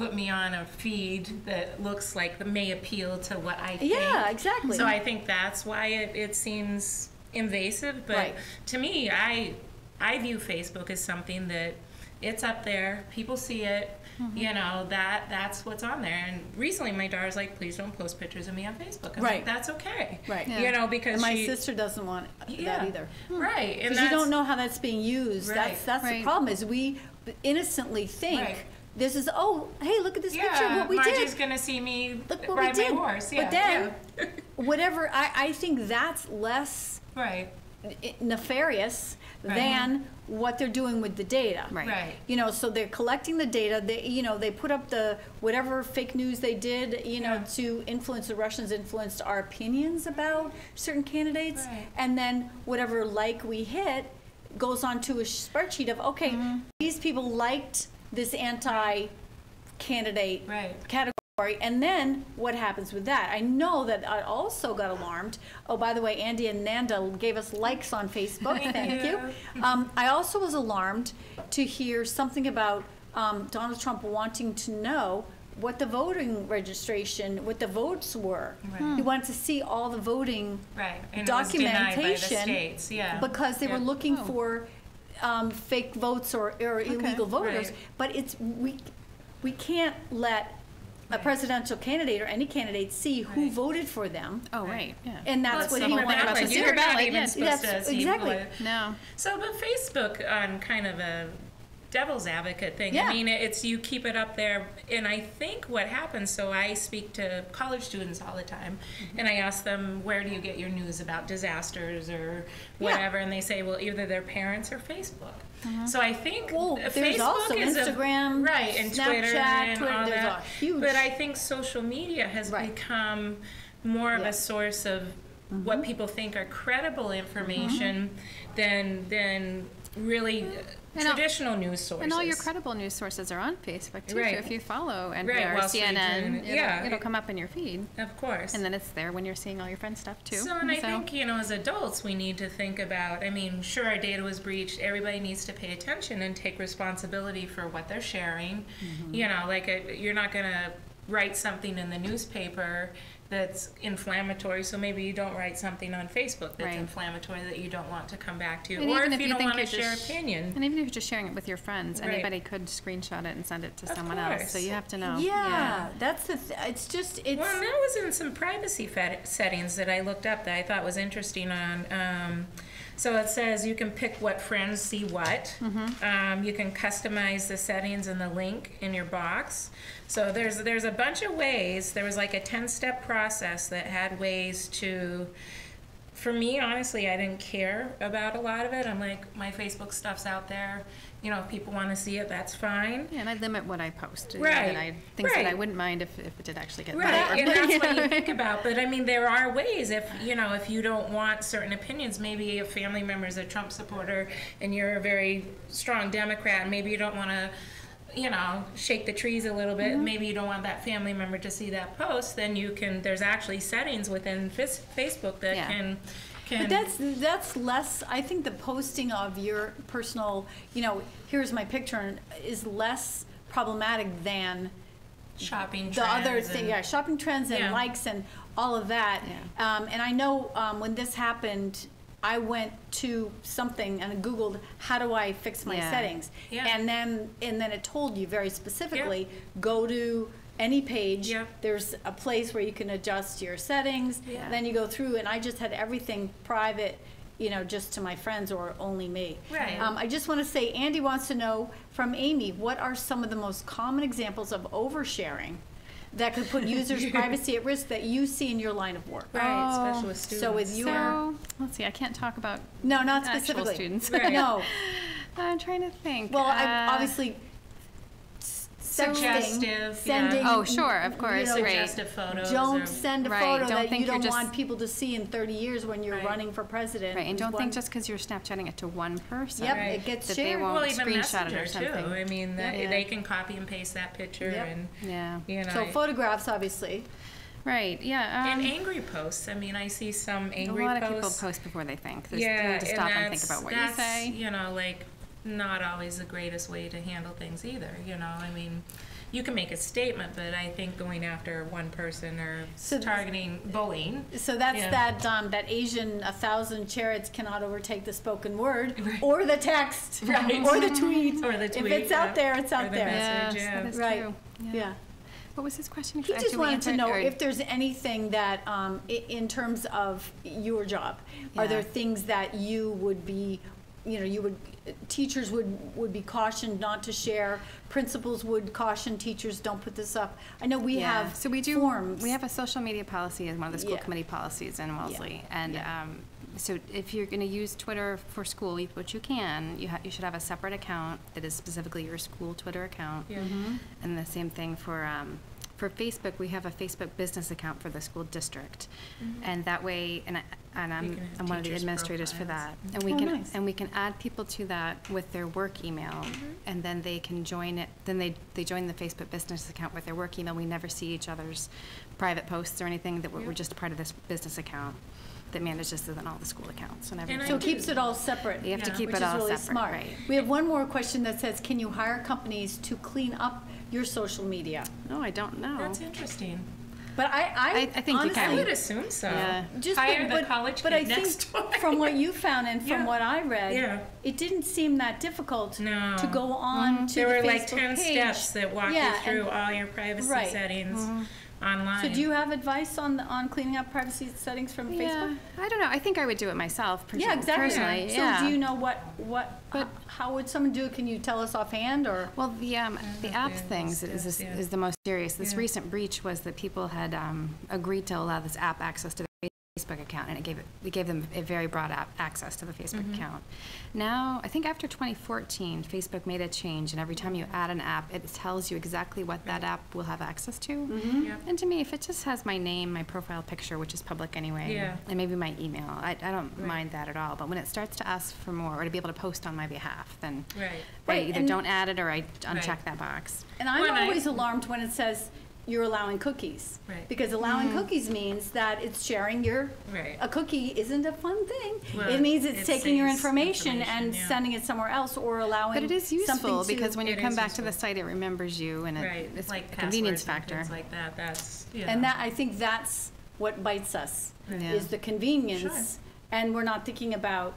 put me on a feed that looks like that may appeal to what I think. Yeah, exactly. So I think that's why it, it seems invasive, but Right. to me, I, I view Facebook as something that it's up there, people see it, Mm-hmm. you know, that, that's what's on there. And recently my daughter's like, please don't post pictures of me on Facebook. I'm Right. like, that's okay. Right. Yeah. You know, because And my she, sister doesn't want yeah, that either. Right, and Because you don't know how that's being used. That's, Right. that's the Right. problem, is we innocently think, Right. This is, oh, hey, look at this picture of yeah. what we Margie's did. gonna see me Look what we ride my did. horse. Yeah, But then, yeah. whatever, I, I think that's less right, nefarious Right. than what they're doing with the data. Right. right, You know, so they're collecting the data, they, you know, they put up the, whatever fake news they did, you know, Yeah. to influence, the Russians influenced our opinions about certain candidates. Right. And then whatever like we hit goes onto a spreadsheet of, okay, Mm-hmm. these people liked this anti-candidate right. category. And then what happens with that? I know that I also got alarmed. Oh, by the way, Andy and Nanda gave us likes on Facebook. Thank you. Um, I also was alarmed to hear something about um, Donald Trump wanting to know what the voting registration, what the votes were. Right. He wanted to see all the voting Right, and it was by the documentation states, yeah. because they were looking Oh. for um, fake votes or, or illegal voters. Right. But it's we we can't let a presidential candidate or any candidate see who Right. voted for them, Oh, right, yeah. and that's it's what the he whole wanted. thing about the ballot. secret You're not even yeah. supposed That's- to see exactly. what- No. So, but Facebook on kind of a devil's advocate thing. Yeah. I mean, it's you keep it up there, and I think what happens. So I speak to college students all the time, Mm-hmm. and I ask them, "Where do you get your news about disasters or Yeah. whatever?" And they say, "Well, either their parents or Facebook." So I think Well, there's Facebook also is a- Instagram, right, and Twitter, Snapchat, and Twitter, all that. huge- But I think social media has Right. become more of a source of Mm-hmm. what people think are credible information than than really And all- traditional news sources. And all your credible news sources are on Facebook too. Right. So if you follow Right, NPR, Street CNN, Journal, it'll, yeah. it'll come up in your feed, Of course. and then it's there when you're seeing all your friends' stuff too. So, and I think, you know, as adults, we need to think about, I mean, sure, our data was breached. Everybody needs to pay attention and take responsibility for what they're sharing. Mm-hmm. You know, like, uh you're not going to write something in the newspaper that's inflammatory, so maybe you don't write something on Facebook that's Right. inflammatory that you don't want to come back to. And or if, if you, don't want to share opinion. And even if you're just sharing it with your friends, Right. anybody could screenshot it and send it to Of someone else. So you have to know. Yeah, that's the. Th- it's just it's. Well, and that was in some privacy fet- settings that I looked up that I thought was interesting on. Um, so it says you can pick what friends see what. Um, you can customize the settings and the link in your box. So there's there's a bunch of ways. There was like a ten step process that had ways to for me, honestly, I didn't care about a lot of it. I'm like, my Facebook stuff's out there. You know, if people want to see it, that's fine. Yeah, and I limit what I post. Right, And I, things that I wouldn't mind if, if it did actually get Right, and that's what you think about. But I mean, there are ways. If you know, if you don't want certain opinions, maybe a family member is a Trump supporter, and you're a very strong Democrat, and maybe you don't want to, you know, shake the trees a little bit. Maybe you don't want that family member to see that post. Then you can. There's actually settings within Fis- Facebook that Yeah. can. Can But that's, that's less, I think the posting of your personal, you know, here's my picture, and is less problematic than shopping the other thing, yeah, shopping trends and Yeah. likes and all of that. Yeah. Um, and I know, um, when this happened, I went to something and Googled, how do I fix my Yeah. settings? Yeah. And then, and then it told you very specifically, go to any page. Yeah. There's a place where you can adjust your settings. Yeah. Then you go through, and I just had everything private, you know, just to my friends or only me. Right. Um, I just want to say, Andy wants to know from Amy, what are some of the most common examples of oversharing that could put users' privacy at risk that you see in your line of work? Right, Oh, especially with students. So with your, So, let's see, I can't talk about, no, not specifically. students. Right. No. I'm trying to think. Well, I, Uh, obviously, s- sexting, Suggestive, yeah. sending. Oh, sure, of you course, know. Suggestive photos. or- Don't send a Right, photo don't that think you don't just- want people to see in 30 years when you're Right. running for president. Right, and don't one- think just because you're Snapchatting it to one person. Yep, Right. it gets That they shared. won't Well, even screenshot it or Messenger too. I mean, that, Yeah. they can copy and paste that picture Yep. and, Yeah, you know. So I- photographs, obviously. right, yeah. and um, angry posts. I mean, I see some angry. A angry lot of people post before they think. There's- yeah, They need to stop and think that's- about what you say. You know, like not always the greatest way to handle things either. You know, I mean, you can make a statement, but I think going after one person or So- targeting bullying. So that's Yeah. that, um, that Asian, a thousand chariots cannot overtake the spoken word, or the text, Right. or the tweet. Or the If it's yeah. out there, it's Or out the there. message. Yes, yeah. that is Right. true. Yeah. What was his question? He just wanted to know if there's anything that, um, in terms of your job, are there things that you would be, you know, you would, teachers would, would be cautioned not to share, principals would caution teachers, don't put this up. I know we Yeah, have so we do, forms. we have a social media policy as one of the school Yeah. committee policies in Wellesley. And yeah. um, so if you're going to use Twitter for school, which you can, you ha- you should have a separate account that is specifically your school Twitter account. Yeah. And the same thing for, um, for Facebook, we have a Facebook business account for the school district. Mm-hmm. And that way, and I, and I'm, I'm one of the teachers' administrators for profiles. that. And we Oh, can, nice. and we can add people to that with their work email. Mm-hmm. And then they can join it, then they, they join the Facebook business account with their work email. We never see each other's private posts or anything, that we're, we're just a part of this business account that manages then all the school accounts and I everything. So it keeps it all separate. You have to keep which it is all really separate, smart. right? We have one more question that says, can you hire companies to clean up your social media? No, I don't know. That's interesting. But I, I I- I think you honestly, can. I would assume so. Yeah. just Hire but, the college but kid I think next door. from what you found and from Yeah. what I read, Yeah. it didn't seem that difficult No. to go on mm-hmm. to There the were like Facebook ten page. steps that walk Yeah, you through and- all your privacy Right. settings mm-hmm. Online. So do you have advice on on cleaning up privacy settings from Yeah, Facebook? I don't know. I think I would do it myself perso- Yeah, exactly. personally. So yeah. do you know what what But- h- how would someone do it? Can you tell us offhand or? Well, the, um, the app things is, steps, is, yeah. is the most serious. This Yeah. recent breach was that people had, um, agreed to allow this app access to their Facebook account, and it gave it, it gave them a very broad app access to the Facebook Mm-hmm. account. Now, I think after 2014, Facebook made a change, and every time you add an app, it tells you exactly what that app will have access to. Mm-hmm. Yeah. And to me, if it just has my name, my profile picture, which is public anyway, Yeah. and maybe my email, I, I don't Right. mind that at all. But when it starts to ask for more, or to be able to post on my behalf, then Right. I Right, either and- don't add it or I uncheck Right. that box. And I'm When I- always alarmed when it says you're allowing cookies. Right. Because allowing cookies means that it's sharing your, Right. a cookie isn't a fun thing. Well, It means it's it taking your saves information and yeah. sending it somewhere else or allowing But it is useful because when you come is back to the site, it remembers you and it, Right. it's like a convenience factor. Like that. That's yeah. And that, I think that's what bites us, Yeah. is the convenience. And we're not thinking about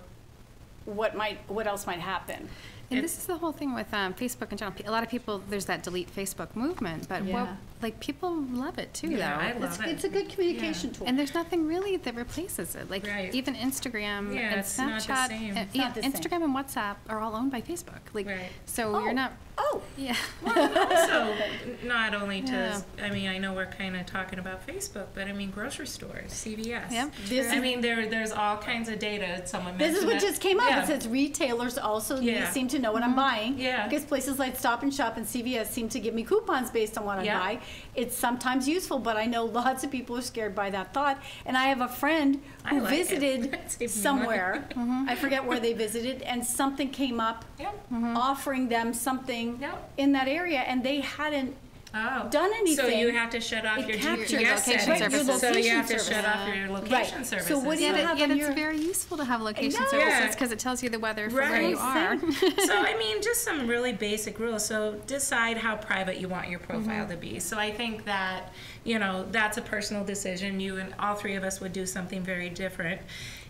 what might, what else might happen. And It- this is the whole thing with um, Facebook in general. A lot of people, there's that delete Facebook movement, but what, Yeah. Like people love it too, Yeah, though. I It's, love it. it's a good communication tool. And there's nothing really that replaces it. Like Right. even Instagram Yeah, and it's not the Snapchat, same. It's yeah, not the same. Instagram and WhatsApp are all owned by Facebook. Like, Right. so Oh, you're not. Oh, Yeah. also, not only to, Yeah. I mean, I know we're kind of talking about Facebook, but I mean grocery stores, CVS. Yep, This I mean, there, there's all kinds of data. Someone This is what it. just came up. Yeah. It says retailers also Yeah. seem to know what I'm mm-hmm. buying. Yeah. Because places like Stop and Shop and CVS seem to give me coupons based on what I Yeah. buy. It's sometimes useful, but I know lots of people are scared by that thought. And I have a friend who like visited It saves me somewhere. I forget where they visited, and something came up Yep. offering them something Yep. in that area, and they hadn't Oh. done So anything. you have to shut off It your captures GPS location settings. services. So you have to service. shut off your location Right. So what do you Yet, have it, yet it's very useful to have location know. services Yeah. because it tells you the weather from where you are. so I mean, just some really basic rules. So decide how private you want your profile mm-hmm. to be. So I think that you know that's a personal decision. You and all three of us would do something very different,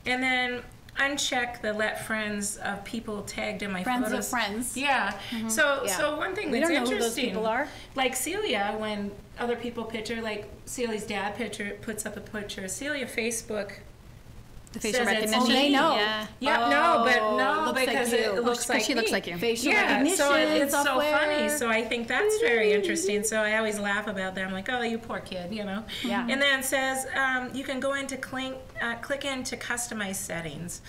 and then uncheck the let friends of people tagged in my Friends of photos. friends. Yeah. Mm-hmm. So Yeah. so one thing We that's don't know who those interesting, people are. like Celia, when other people picture, like Celia's dad picture puts up a picture. Celia Facebook The facial Says it's recognition. Oh, they know. Yeah. Yep, no, but Oh, no, looks like because you. it looks Because like she looks me. like you. Facial yeah, recognition so it- it's software. so funny. So I think that's very interesting. So I always laugh about that. I'm like, oh, you poor kid, you know. Yeah. And then it says um, you can go into click, uh, click into customize settings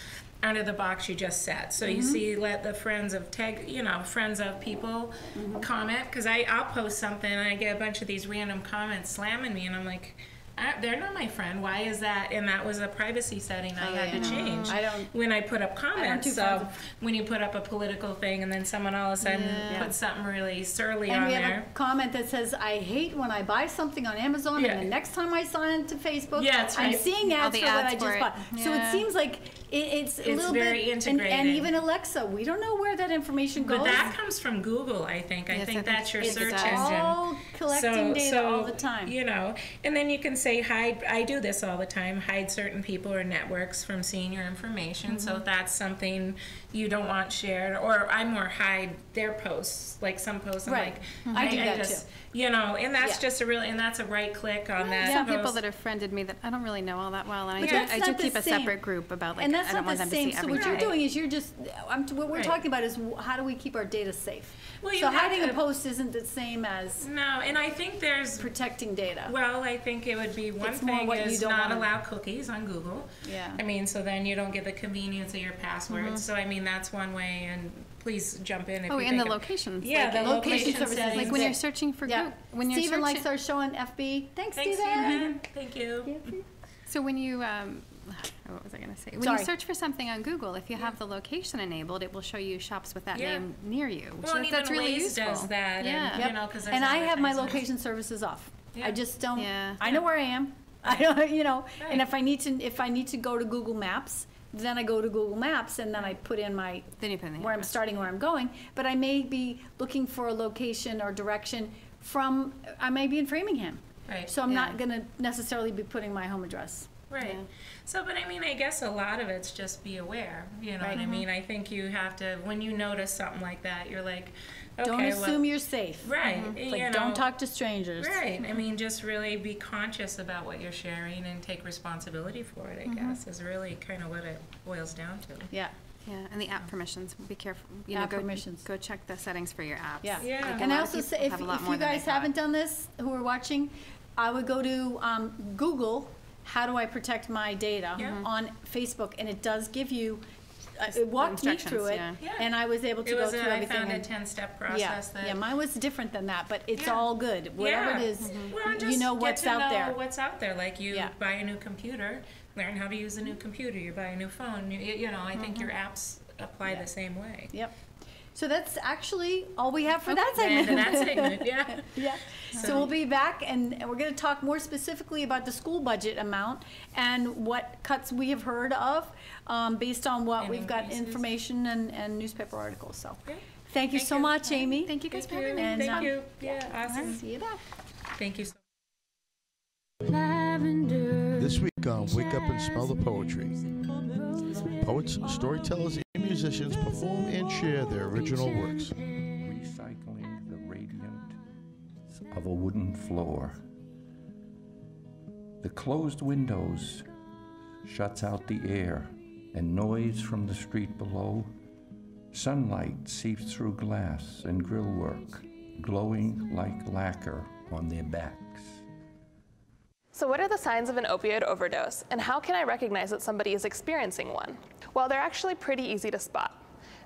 under the box you just set. So you Mm-hmm. see, let the friends of tag, you know, friends of people Mm-hmm. comment because I I'll post something and I get a bunch of these random comments slamming me, and I'm like. I, they're not my friend. Why is that? And that was a privacy setting I Oh, had yeah. to change I don't- when I put up comments. So of- when you put up a political thing and then someone all of a sudden Yeah. puts something really surly And on we have there. a comment that says, I hate when I buy something on Amazon Yeah. and the next time I sign into Facebook, Yeah, that's I'm seeing ads the for what ads I just it. bought. So it seems like it, it's a little very bit, and, and even Alexa, we don't know where that information goes. But that comes from Google, I think. I Yes, I think think that's your it search does. engine. all collecting data all the time. You know, and then you can say hide. I do this all the time. Hide certain people or networks from seeing your information. So Mm-hmm. if that's something you don't want shared, or I more hide their posts. Like some posts, I'm Right. like, I do that just, You know, and that's Yeah. just a really, and that's a right click on that. Some people that have friended me that I don't really know all that well, and But I do, I do the keep a separate group about like and that's don't the same. So what you're doing is you're just, I'm, what we're Right. talking about is how do we keep our data safe? Well, so hiding a post isn't the same as No, and I think there's protecting data. Well, I think it would be one It's thing you is wanna- allow cookies on Google. Yeah. I mean, so then you don't get the convenience of your passwords. Mm-hmm. So I mean, that's one way. And please jump in if Oh, you and the locations. Yeah, like, the location location, services, like when you're searching for yeah. Google, when you're Stephen searching, likes our show on FB. Thanks, Thanks. Stephen. Thank you. So when you, um, what was I gonna say? When Sorry. you search for something on Google, if you have the location enabled, it will show you shops with that Yeah. name near you. Which Well, and is- that's even really Waze useful. does that, Yeah. and, Yep. you know, and I have my location services off. Yeah. I just don't. Yeah. I know where I am. I don't, you know. And if I need to, if I need to go to Google Maps, then I go to Google Maps and then I put in my Then you put in where I'm starting, where I'm going. But I may be looking for a location or direction from. I may be in Framingham, Right. so I'm Yeah. not going to necessarily be putting my home address. Right. Yeah. So, but I mean, I guess a lot of it's just be aware. You know Right. Mm-hmm. what I mean? I think you have to when you notice something like that, you're like, okay, don't well, assume you're safe. right. It's You like know, don't talk to strangers. Right. I mean, just really be conscious about what you're sharing and take responsibility for it, I Mm-hmm. guess, is really kind of what it boils down to. Yeah. Yeah, and the app permissions. Be careful. You know, App go, permissions. Go check the settings for your apps. Yeah. Yeah. Like, And I lot also say, if, have a lot if you guys haven't thought. done this, who are watching, I would go to um, Google, how do I protect my data Yeah. on Facebook, and it does give you, uh, it walked me through instructions, it, yeah. Yeah. and I was able to It go was through a, I everything. found a and- 10 step yeah, process that. yeah, mine was different than that, but it's Yeah. all good. Whatever Yeah. it is, Well, and you just know get what's to out know there. What's out there? Like you Yeah. buy a new computer, learn how to use a new computer. You buy a new phone. You, you know, I think your apps apply Mm-hmm. Yeah. the same way. Yep. So that's actually all we have for that segment. And segment. that segment, yeah. Yeah, so we'll be back and and we're gonna talk more specifically about the school budget amount and what cuts we have heard of, um, based on what And we've got increases. information and, and newspaper articles, so. Yeah. Thank you Thank so you. much, Amy. Thank you guys for having me. And, Thank um, you. Yeah, awesome. See you back. Thank you so much. This week on Wake Up and Smell the Poetry. Poets, storytellers, and musicians perform and share their original works. recycling the radiant of a wooden floor. The closed windows shuts out the air and noise from the street below. Sunlight seeps through glass and grillwork, glowing like lacquer on their backs. So, what are the signs of an opioid overdose, and how can I recognize that somebody is experiencing one? Well, they're actually pretty easy to spot.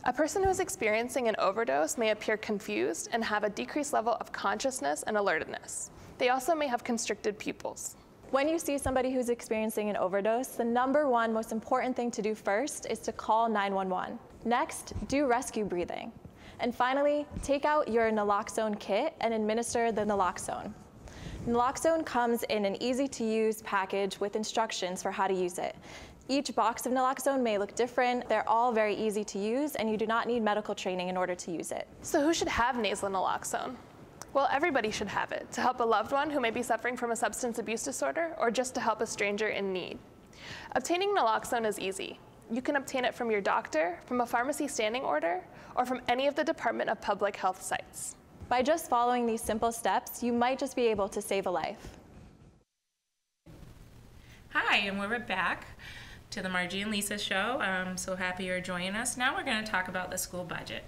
A person who is experiencing an overdose may appear confused and have a decreased level of consciousness and alertness. They also may have constricted pupils. When you see somebody who's experiencing an overdose, the number one most important thing to do first is to call 911. Next, do rescue breathing. And finally, take out your naloxone kit and administer the naloxone. Naloxone comes in an easy to use package with instructions for how to use it. Each box of naloxone may look different. They're all very easy to use, and you do not need medical training in order to use it. So, who should have nasal naloxone? Well, everybody should have it to help a loved one who may be suffering from a substance abuse disorder or just to help a stranger in need. Obtaining naloxone is easy. You can obtain it from your doctor, from a pharmacy standing order, or from any of the Department of Public Health sites. By just following these simple steps, you might just be able to save a life. Hi, and we're back to the Margie and Liisa show. I'm so happy you're joining us. Now we're going to talk about the school budget.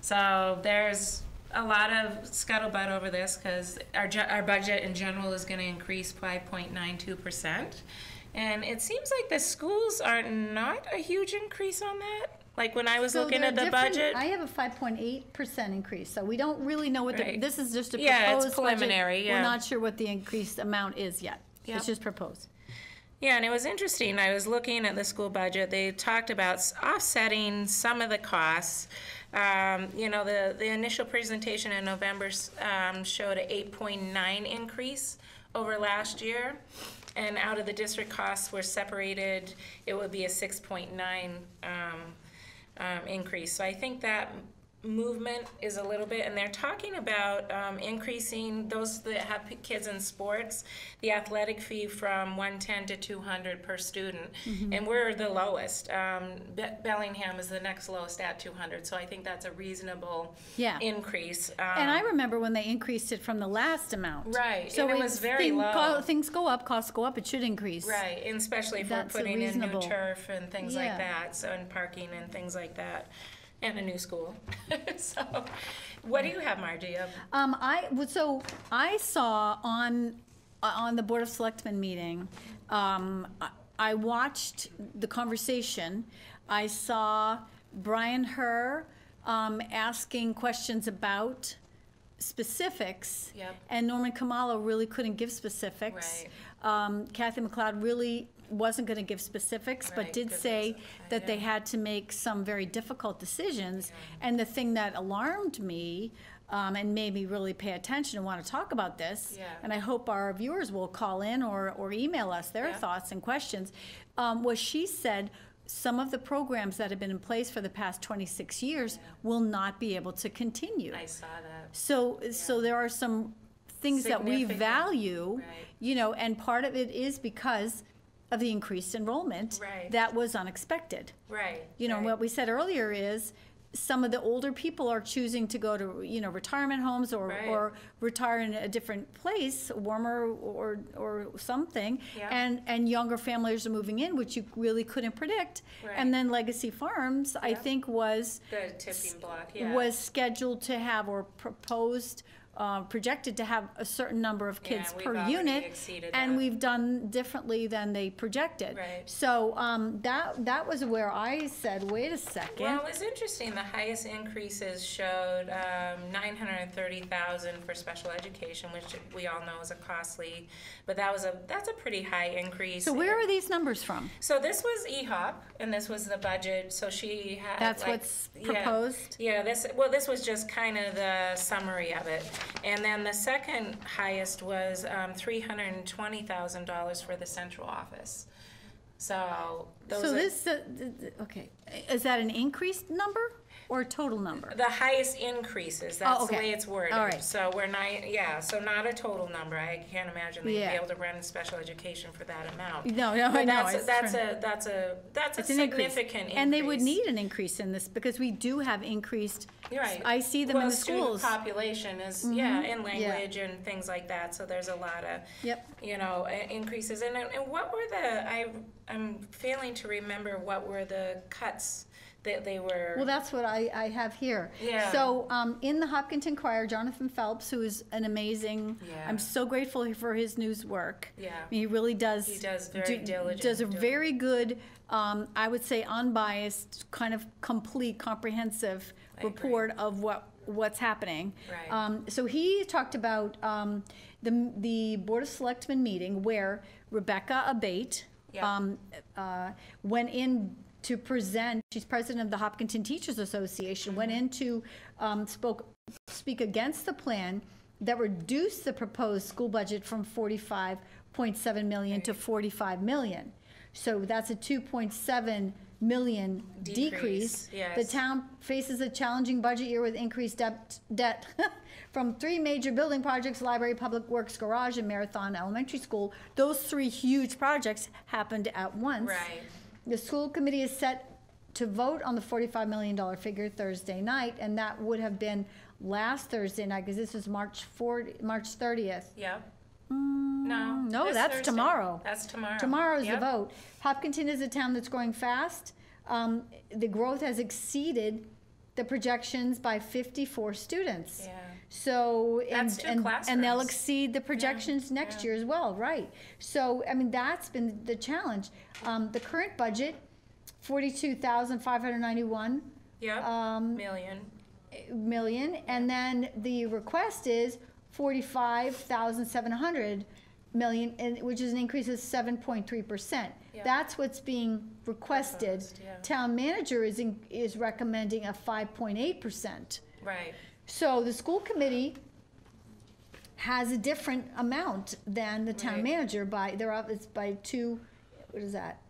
So there's a lot of scuttlebutt over this because our, our budget in general is going to increase 5.92%. And it seems like the schools are not a huge increase on that. Like when I was So looking at the budget. I have a five point eight percent increase, so we don't really know what the, Right. this is just a Yeah, it's proposed budget. preliminary, We're not sure what the increased amount is yet. Yep. It's just proposed. Yeah, and it was interesting. I was looking at the school budget. They talked about s- offsetting some of the costs. Um, you know, the, the initial presentation in November s- um, showed a 8.9 increase over last year. And out of the district costs were separated, it would be a 6.9 um, um, increase. So I think that movement is a little bit, and they're talking about um, increasing those that have kids in sports, the athletic fee from 110 to 200 per student, and we're the lowest. Um, Be- Bellingham is the next lowest at 200, so I think that's a reasonable Yeah. increase. And I Um, remember when they increased it from the last amount. Right, So it was very thing- low. co- Things go up, costs go up, it should increase. Right, and especially if we're putting in new turf and things Yeah. like that, so, and parking and things like that, and a new school. So, what do you have, Margie? of- Um, I, so I saw on, uh, on the Board of Selectmen meeting, um, I- I watched the conversation. I saw Brian Herr, um, asking questions about specifics. Yep. And Norman Khumalo really couldn't give specifics. Right. Um, Kathy McLeod really wasn't gonna give specifics, but Right, did good say reason. that they Yeah. had to make some very difficult decisions. And the thing that alarmed me, um, and made me really pay attention and want to talk about this, Yeah. and I hope our viewers will call in or, or email us their Yeah. thoughts and questions, um, was she said some of the programs that have been in place for the past 26 years will not be able to continue. I saw that. So, so there are some things that we Significant, value, right. you know, and part of it is because of the increased enrollment. Right. That was unexpected. Right. You know, right. what we said earlier is, some of the older people are choosing to go to, you know, retirement homes or, Right. or retire in a different place, warmer or, or something. Yeah. And, and younger families are moving in, which you really couldn't predict. Right. And then Legacy Farms, I think, was The tipping block, yeah. was scheduled to have or proposed, uh, projected to have a certain number of kids we've per unit. And that. we've done differently than they projected. Right. So, um, that, that was where I said, wait a second. Well, it was interesting. The highest increases showed um, 930,000 for special education, which we all know is a costly, but that was a that's a pretty high increase. So where are these numbers from? So this was EHOP, and this was the budget. So she had. That's like- what's yeah. proposed? Yeah. This well, this was just kind of the summary of it, and then the second highest was um, three hundred and twenty thousand dollars for the central office. So those So are, this, uh, th- th- okay, is that an increased number? or a total number? The highest increases, that's the Oh, okay. way it's worded. All right. So we're not, yeah, so not a total number. I can't imagine they'd be Yeah. able to run special education for that amount. No, no, I But know, that's, that's a, that's a, that's a It's an increase. significant increase. And they would need an increase in this because we do have increased. You're right. I see them in Well, the student schools. Mm-hmm. Population is, yeah, in yeah. language and things like that, so there's a lot of, Yep. you know, increases. And, and what were the, I, I'm failing to remember what were the cuts that they were. Well, that's what I, I have here. Yeah. So, um, in the Hopkinton Crier, Jonathan Phelps, who is an amazing, Yeah. I'm so grateful for his news work. Yeah. He really does. He does very do- diligent Does a very good, um, I would say unbiased, kind of complete, comprehensive I. report of what, what's happening. Right. Um, so he talked about, um, the, the Board of Selectmen meeting where Rebecca Abate, Yeah. um, uh, went in to present, she's president of the Hopkinton Teachers Association, went Mm-hmm. in to, um, spoke, speak against the plan that reduced the proposed school budget from forty-five point seven million to forty-five million. So that's a two point seven million decrease. Decrease, yes. The town faces a challenging budget year with increased debt, debt from three major building projects, library, public works, garage, and Marathon Elementary School. Those three huge projects happened at once. Right. The school committee is set to vote on the forty-five million dollar figure Thursday night, and that would have been last Thursday night, because this was March forty, March thirtieth. Yep. No. no, that's Thursday. tomorrow. That's tomorrow. Tomorrow's the vote. Hopkinton is a town that's growing fast. Um, the growth has exceeded the projections by fifty-four students. Yeah. So, and, That's two and, and they'll exceed the projections next year as well, right? So, I mean, that's been the challenge. Um, the current budget, forty-two thousand five hundred ninety-one Yep. um, Million. million, and then the request is forty-five thousand seven hundred million, and, which is an increase of seven point three percent. Yeah. That's what's being requested. Proposed, yeah. Town manager is, in- is recommending a five point eight percent. Right. So the school committee has a different amount than the town Right. manager by, they're up, it's by two, what is that?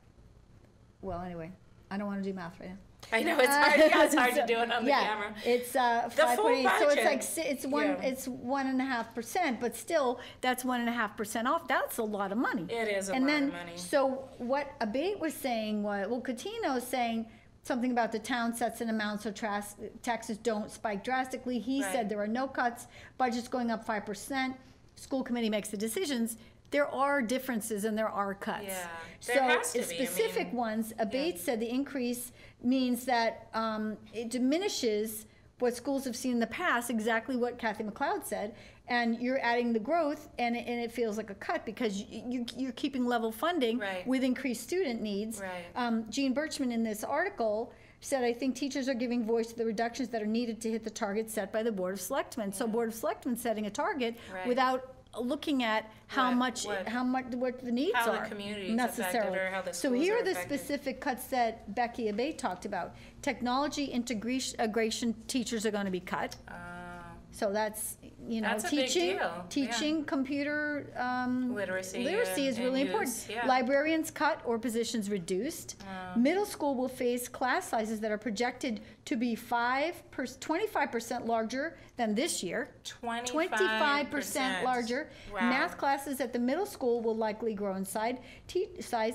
Well, anyway, I don't wanna do math right now. I know it's hard. Yeah, it's hard to do it on the Yeah, camera. It's, uh, The full eight, so it's like, it's one, Yeah. it's one and a half percent, but still, that's one and a half percent off, that's a lot of money. It is a And lot then, of money. So what Abate was saying was, well, Coutinho is saying something about the town sets an amount so tras- taxes don't spike drastically. He Right. said there are no cuts, budget's going up five percent, school committee makes the decisions. There are differences and there are cuts. Yeah, there has to So be. I specific mean, ones, Abate said the increase means that um, it diminishes what schools have seen in the past, exactly what Kathy McLeod said, and you're adding the growth, and it, and it feels like a cut because you, you, you're keeping level funding Right. with increased student needs. Right. Um, Jean Bertschmann in this article said, I think teachers are giving voice to the reductions that are needed to hit the target set by the Board of Selectmen. So Board of Selectmen setting a target Right. without looking at how What- much, what- how much, what the needs How the are. community is affected necessarily. or how the So schools here are are the affected. specific cuts that Becky Abate talked about. Technology integration, integration teachers are gonna be cut. Uh, So that's, you know, That's a big teaching, deal, teaching computer, um. Literacy Literacy and- is really important. yeah. Librarians cut or positions reduced. Middle school will face class sizes that are projected to be five per, twenty-five percent larger than this year. 25%. percent larger. Wow. Math classes at the middle school will likely grow in side, te- size.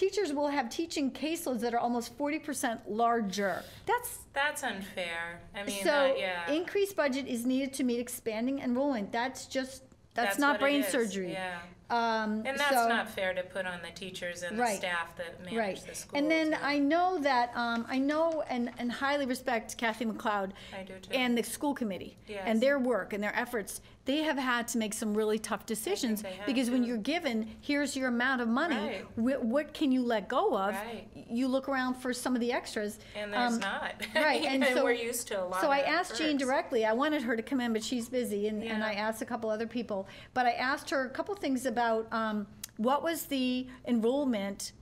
Teachers will have teaching caseloads that are almost forty percent larger. That's That's unfair. I mean, so that, yeah. increased budget is needed to meet expanding enrollment. That's just, that's That's not brain surgery. Yeah. Um, And that's so- not fair to put on the teachers and the staff that manage Right. the school. And then too. I know that, um, I know and, and highly respect Kathy McLeod. I do too. And the school committee. Yes. And their work and their efforts. They have had to make some really tough decisions. Because when you're given, here's your amount of money. Right. What, what can you let go of? Right. You look around for some of the extras. And there's Um, not. Right, and so. we're used to a lot So I asked Jean directly, I wanted her to come in, but she's busy, and, and I asked a couple other people. But I asked her a couple things about, um, what was the enrollment,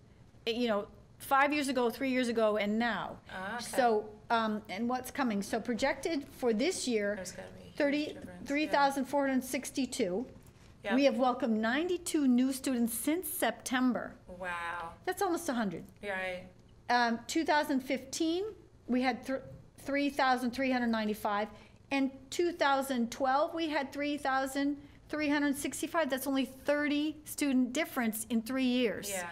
eh, you know, five years ago, three years ago, and now? Ah, okay. So, um, and what's coming, so projected for this year, There's gotta be a huge thirty, difference, three yeah. thousand four hundred and sixty-two. We have welcomed ninety-two new students since September. Wow. That's almost hundred. Right. Um, 2015, we had thr three thousand three hundred ninety-five. And two thousand twelve, we had three thousand three hundred sixty-five. That's only thirty student difference in three years. Yeah,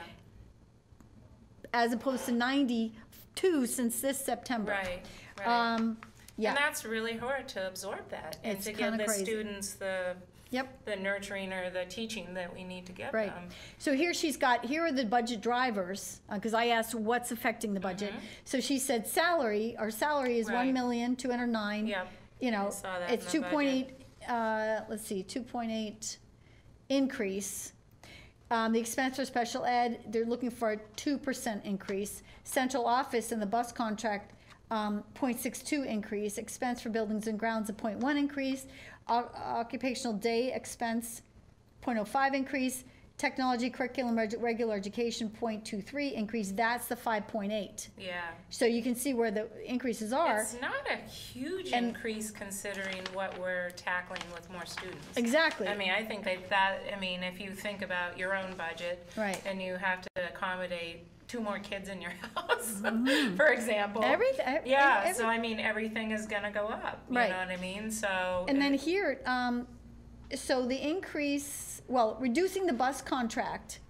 As opposed to ninety-two since this September. right, right. Um, yeah, And that's really hard to absorb that and It's to give the crazy. students the, yep. the nurturing or the teaching that we need to give Right. them. So here she's got, here are the budget drivers, because I asked what's affecting the budget. So she said salary, our salary is. Right. one million, two hundred nine. Yep. You know, saw that it's two point eight, uh, let's see, two point eight increase. Um, the expense for special ed, they're looking for a two percent increase. Central office and the bus contract, um, 0.62 increase. Expense for buildings and grounds, a 0.1 increase. O- Occupational day expense, 0.05 increase. Technology curriculum reg- regular education, 0.23 increase. That's the 5.8. Yeah. So you can see where the increases are. It's not a huge And- increase considering what we're tackling with more students. Exactly. I mean, I think that that, I mean, if you think about your own budget. Right. And you have to accommodate two more kids in your house, for example. Every- every- Yeah, every- so I mean, everything is gonna go up, you Right. know what I mean? So. And then here, um, so the increase, well, reducing the bus contract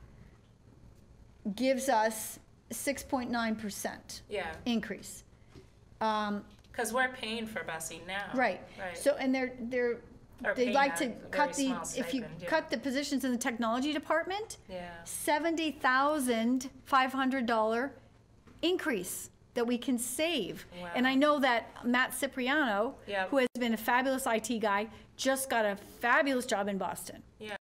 gives us 6.9% Yeah, increase. Um, because we're paying for busing now. Right. Right. So, and they're, they're, they'd like to cut the, if you yeah. cut the positions in the technology department, Yeah, seventy thousand five hundred dollar increase that we can save. And I know that Matt Cipriano, Yep. who has been a fabulous IT guy, just got a fabulous job in Boston. yeah.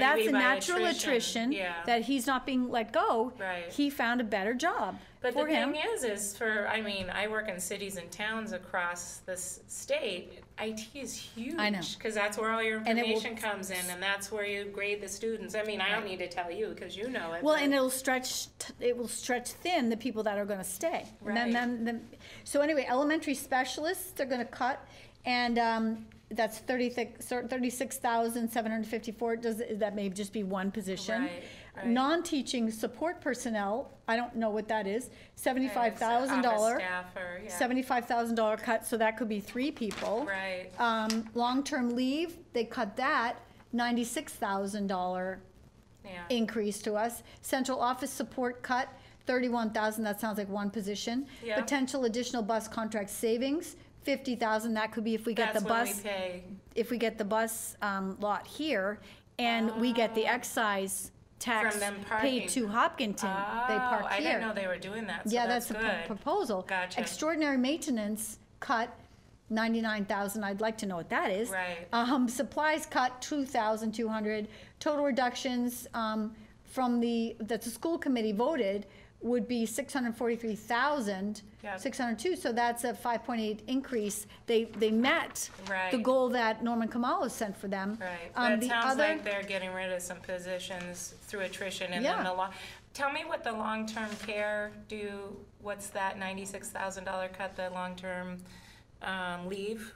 That's a natural attrition Yeah. that he's not being let go. Right. He found a better job But for the him. thing is, is for, I mean, I work in cities and towns across this state. IT is huge. I know. Because that's where all your it will- information comes in, and that's where you grade the students. I mean, I don't need to tell you, because you know it. Well, and it'll stretch, it will stretch thin the people that are gonna stay. And then, Right. then, then, so anyway, elementary specialists, they're gonna cut, and, um, that's thirty-six, thirty-six thousand, seven hundred fifty-four, does, that may just be one position. Right, right. Non-teaching support personnel, I don't know what that is, Okay, seventy-five so thousand dollar, office staff or, yeah. seventy-five thousand dollar cut, so that could be three people. Right, Um, long-term leave, they cut that, ninety-six thousand dollar yeah. increase to us. Central office support cut, thirty-one thousand, that sounds like one position. Yeah. Potential additional bus contract savings, fifty thousand, that could be if we get the That's when we bus, pay, if we get the bus, um, lot here, and we get the excise tax From them paid parking. to Hopkinton, they oh, park I didn't know they were doing that, so Yeah, that's that's pro- good. proposal. Gotcha. Extraordinary maintenance cut, ninety-nine thousand, I'd like to know what that is. Right. Um, supplies cut, two thousand two hundred. Total reductions, um, from the, that the school committee voted would be six hundred forty-three thousand, Yeah. six hundred two, so that's a five point eight increase. They, they met the goal that Norman Khumalo sent for them. Right, Um, but it the sounds other- like they're getting rid of some positions through attrition and then Yeah. the long, tell me what the long-term care do, what's that ninety-six thousand dollar cut, the long-term, um, leave?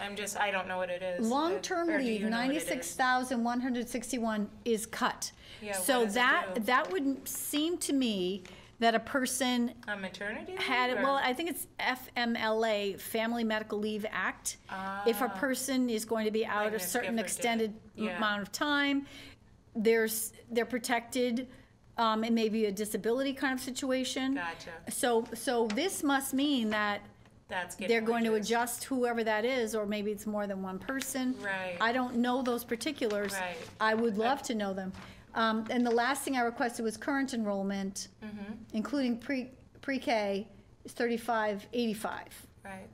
I'm just, I don't know what it is. Long-term Or do leave, you know what it ninety-six is? thousand one hundred sixty-one is cut. Yeah, what So does it that, do? that would seem to me that a person On maternity leave? had, or- well, I think it's FMLA, Family Medical Leave Act. If a Ah. person is going to be out a certain extended Yeah. amount of time, there's, they're protected, um, it may be a disability kind of situation. Gotcha, So, so this must mean that that's getting they're going to adjust whoever that is, or maybe it's more than one person. Right. I don't know those particulars. Right. I would love to know them. Um, and the last thing I requested was current enrollment, Mm-hmm. including pre, pre-K, is thirty-five eighty-five. Right,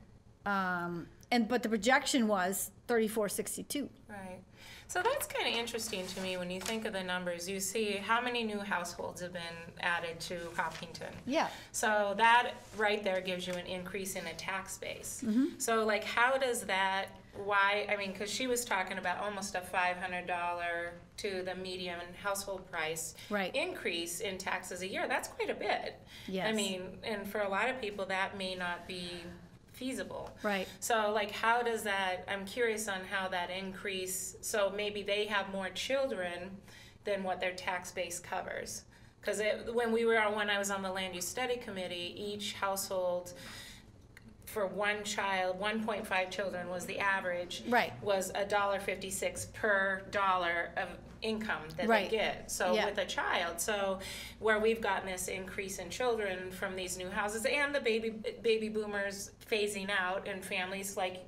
Um, and, but the projection was thirty-four sixty-two. right. So that's kind of interesting to me when you think of the numbers. You see how many new households have been added to Hopkinton. Yeah. So that right there gives you an increase in a tax base. Mm-hmm. So like, how does that? Why? I mean, because she was talking about almost a five hundred dollar to the median household price Right. increase in taxes a year. That's quite a bit. Yes. I mean, and for a lot of people, that may not be feasible. Right. So like, how does that? I'm curious on how that increase. So maybe they have more children than what their tax base covers. Because when we were on, when I was on the land use study committee, each household for one child, one point five children was the average. Right. Was a dollar fifty-six per dollar of income that Right. they get. So Yeah. with a child, so where we've gotten this increase in children from these new houses and the baby, baby boomers phasing out and families like,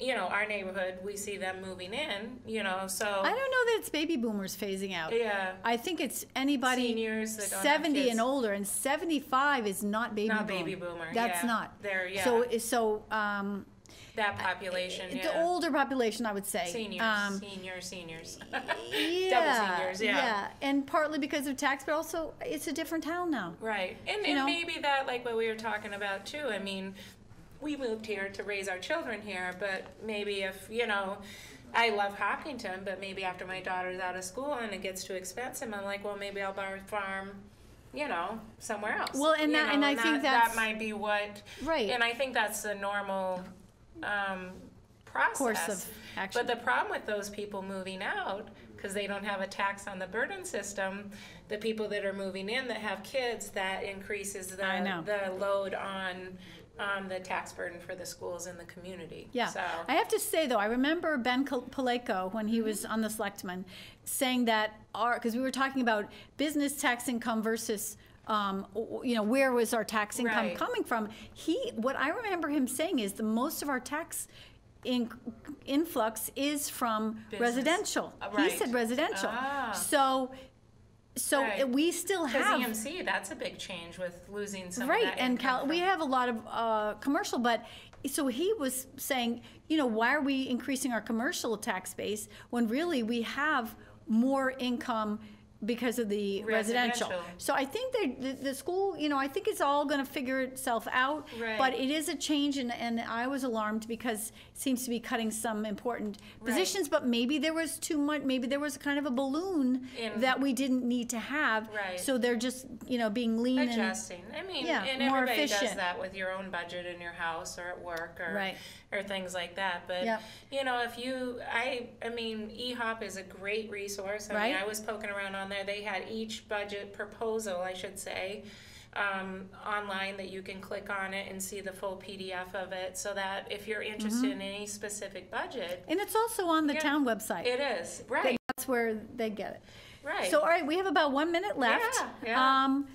you know, our neighborhood, we see them moving in, you know, so. I don't know that it's baby boomers phasing out. Yeah. I think it's anybody Seniors that 70 and older, and 75 is not baby Not boom. baby boomer, That's yeah. not. They're- yeah. So, so um, That population, the yeah. older population, I would say. Seniors, Um, seniors, seniors. yeah, seniors, yeah. and partly because of tax, but also it's a different town now. Right, and, and maybe that, like what we were talking about too, I mean, we moved here to raise our children here, but maybe if, you know, I love Hopkinton, but maybe after my daughter's out of school and it gets too expensive, I'm like, well, maybe I'll buy a farm, you know, somewhere else. Well, and that- and know, I think That might be what. Right. And I think that's the normal, um, process. Course of action. But the problem with those people moving out, because they don't have a tax on the burden system, the people that are moving in that have kids, that increases the, the load on, on the tax burden for the schools in the community. Yeah. So, I have to say, though, I remember Ben Palleiko, when he Mm-hmm. was on the selectmen, saying that our, because we were talking about business tax income versus, um, you know, where was our tax income Right. coming from? He, what I remember him saying is the most of our tax in, influx is from Business. residential. Uh, He said residential. Ah. So, so Right. we still have. EMC, that's a big change with losing some right of that and Cal- we have a lot of uh, commercial but so he was saying you know why are we increasing our commercial tax base when really we have more income because of the residential, Residential. so i think that the, the school you know i think it's all going to figure itself out Right. but it is a change and, and i was alarmed because seems to be cutting some important positions but maybe there was too much maybe there was kind of a balloon In- that we didn't need to have Right. so they're just you know being lean and adjusting. I mean, Yeah, and more everybody does efficient. that with your own budget in your house or at work or Right. or things like that. But Yep. you know, if you, I, I mean, eHop is a great resource. I Right. mean, I was poking around on there. They had each budget proposal, I should say. Um, online that you can click on it and see the full PDF of it so that if you're interested Mm-hmm. in any specific budget, And it's also on the Yeah. town website. it is right, That's where they get it. right. So, all right, we have about one minute left. Yeah, yeah. Um,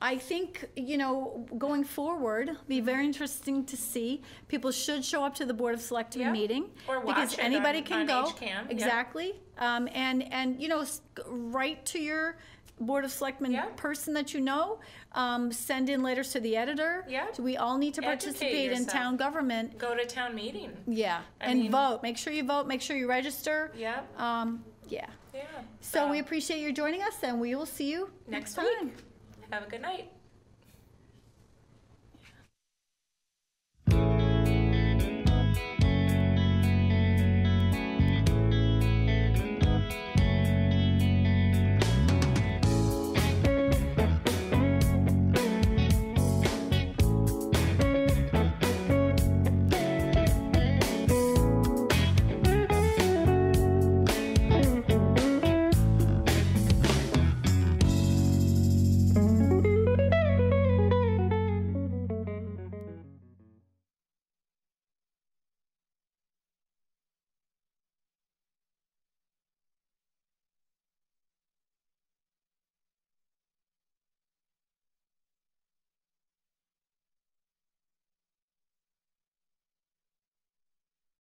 I think, you know, going forward, be Mm-hmm. very interesting to see. People should show up to the Board of Selectmen Yeah. meeting. Or Because anybody on- can on go. HCAM, yeah. Exactly. Um, and, and, you know, write to your Board of Selectmen Yeah. person that you know. Um, send in letters to the editor. Yeah. So we all need to Educate participate in yourself. town government. Go to town meeting. Yeah. I and mean- vote. Make sure you vote. Make sure you register. Yep. Um, yeah. Yeah. So we appreciate you joining us, and we will see you next, Next week. time. Have a good night.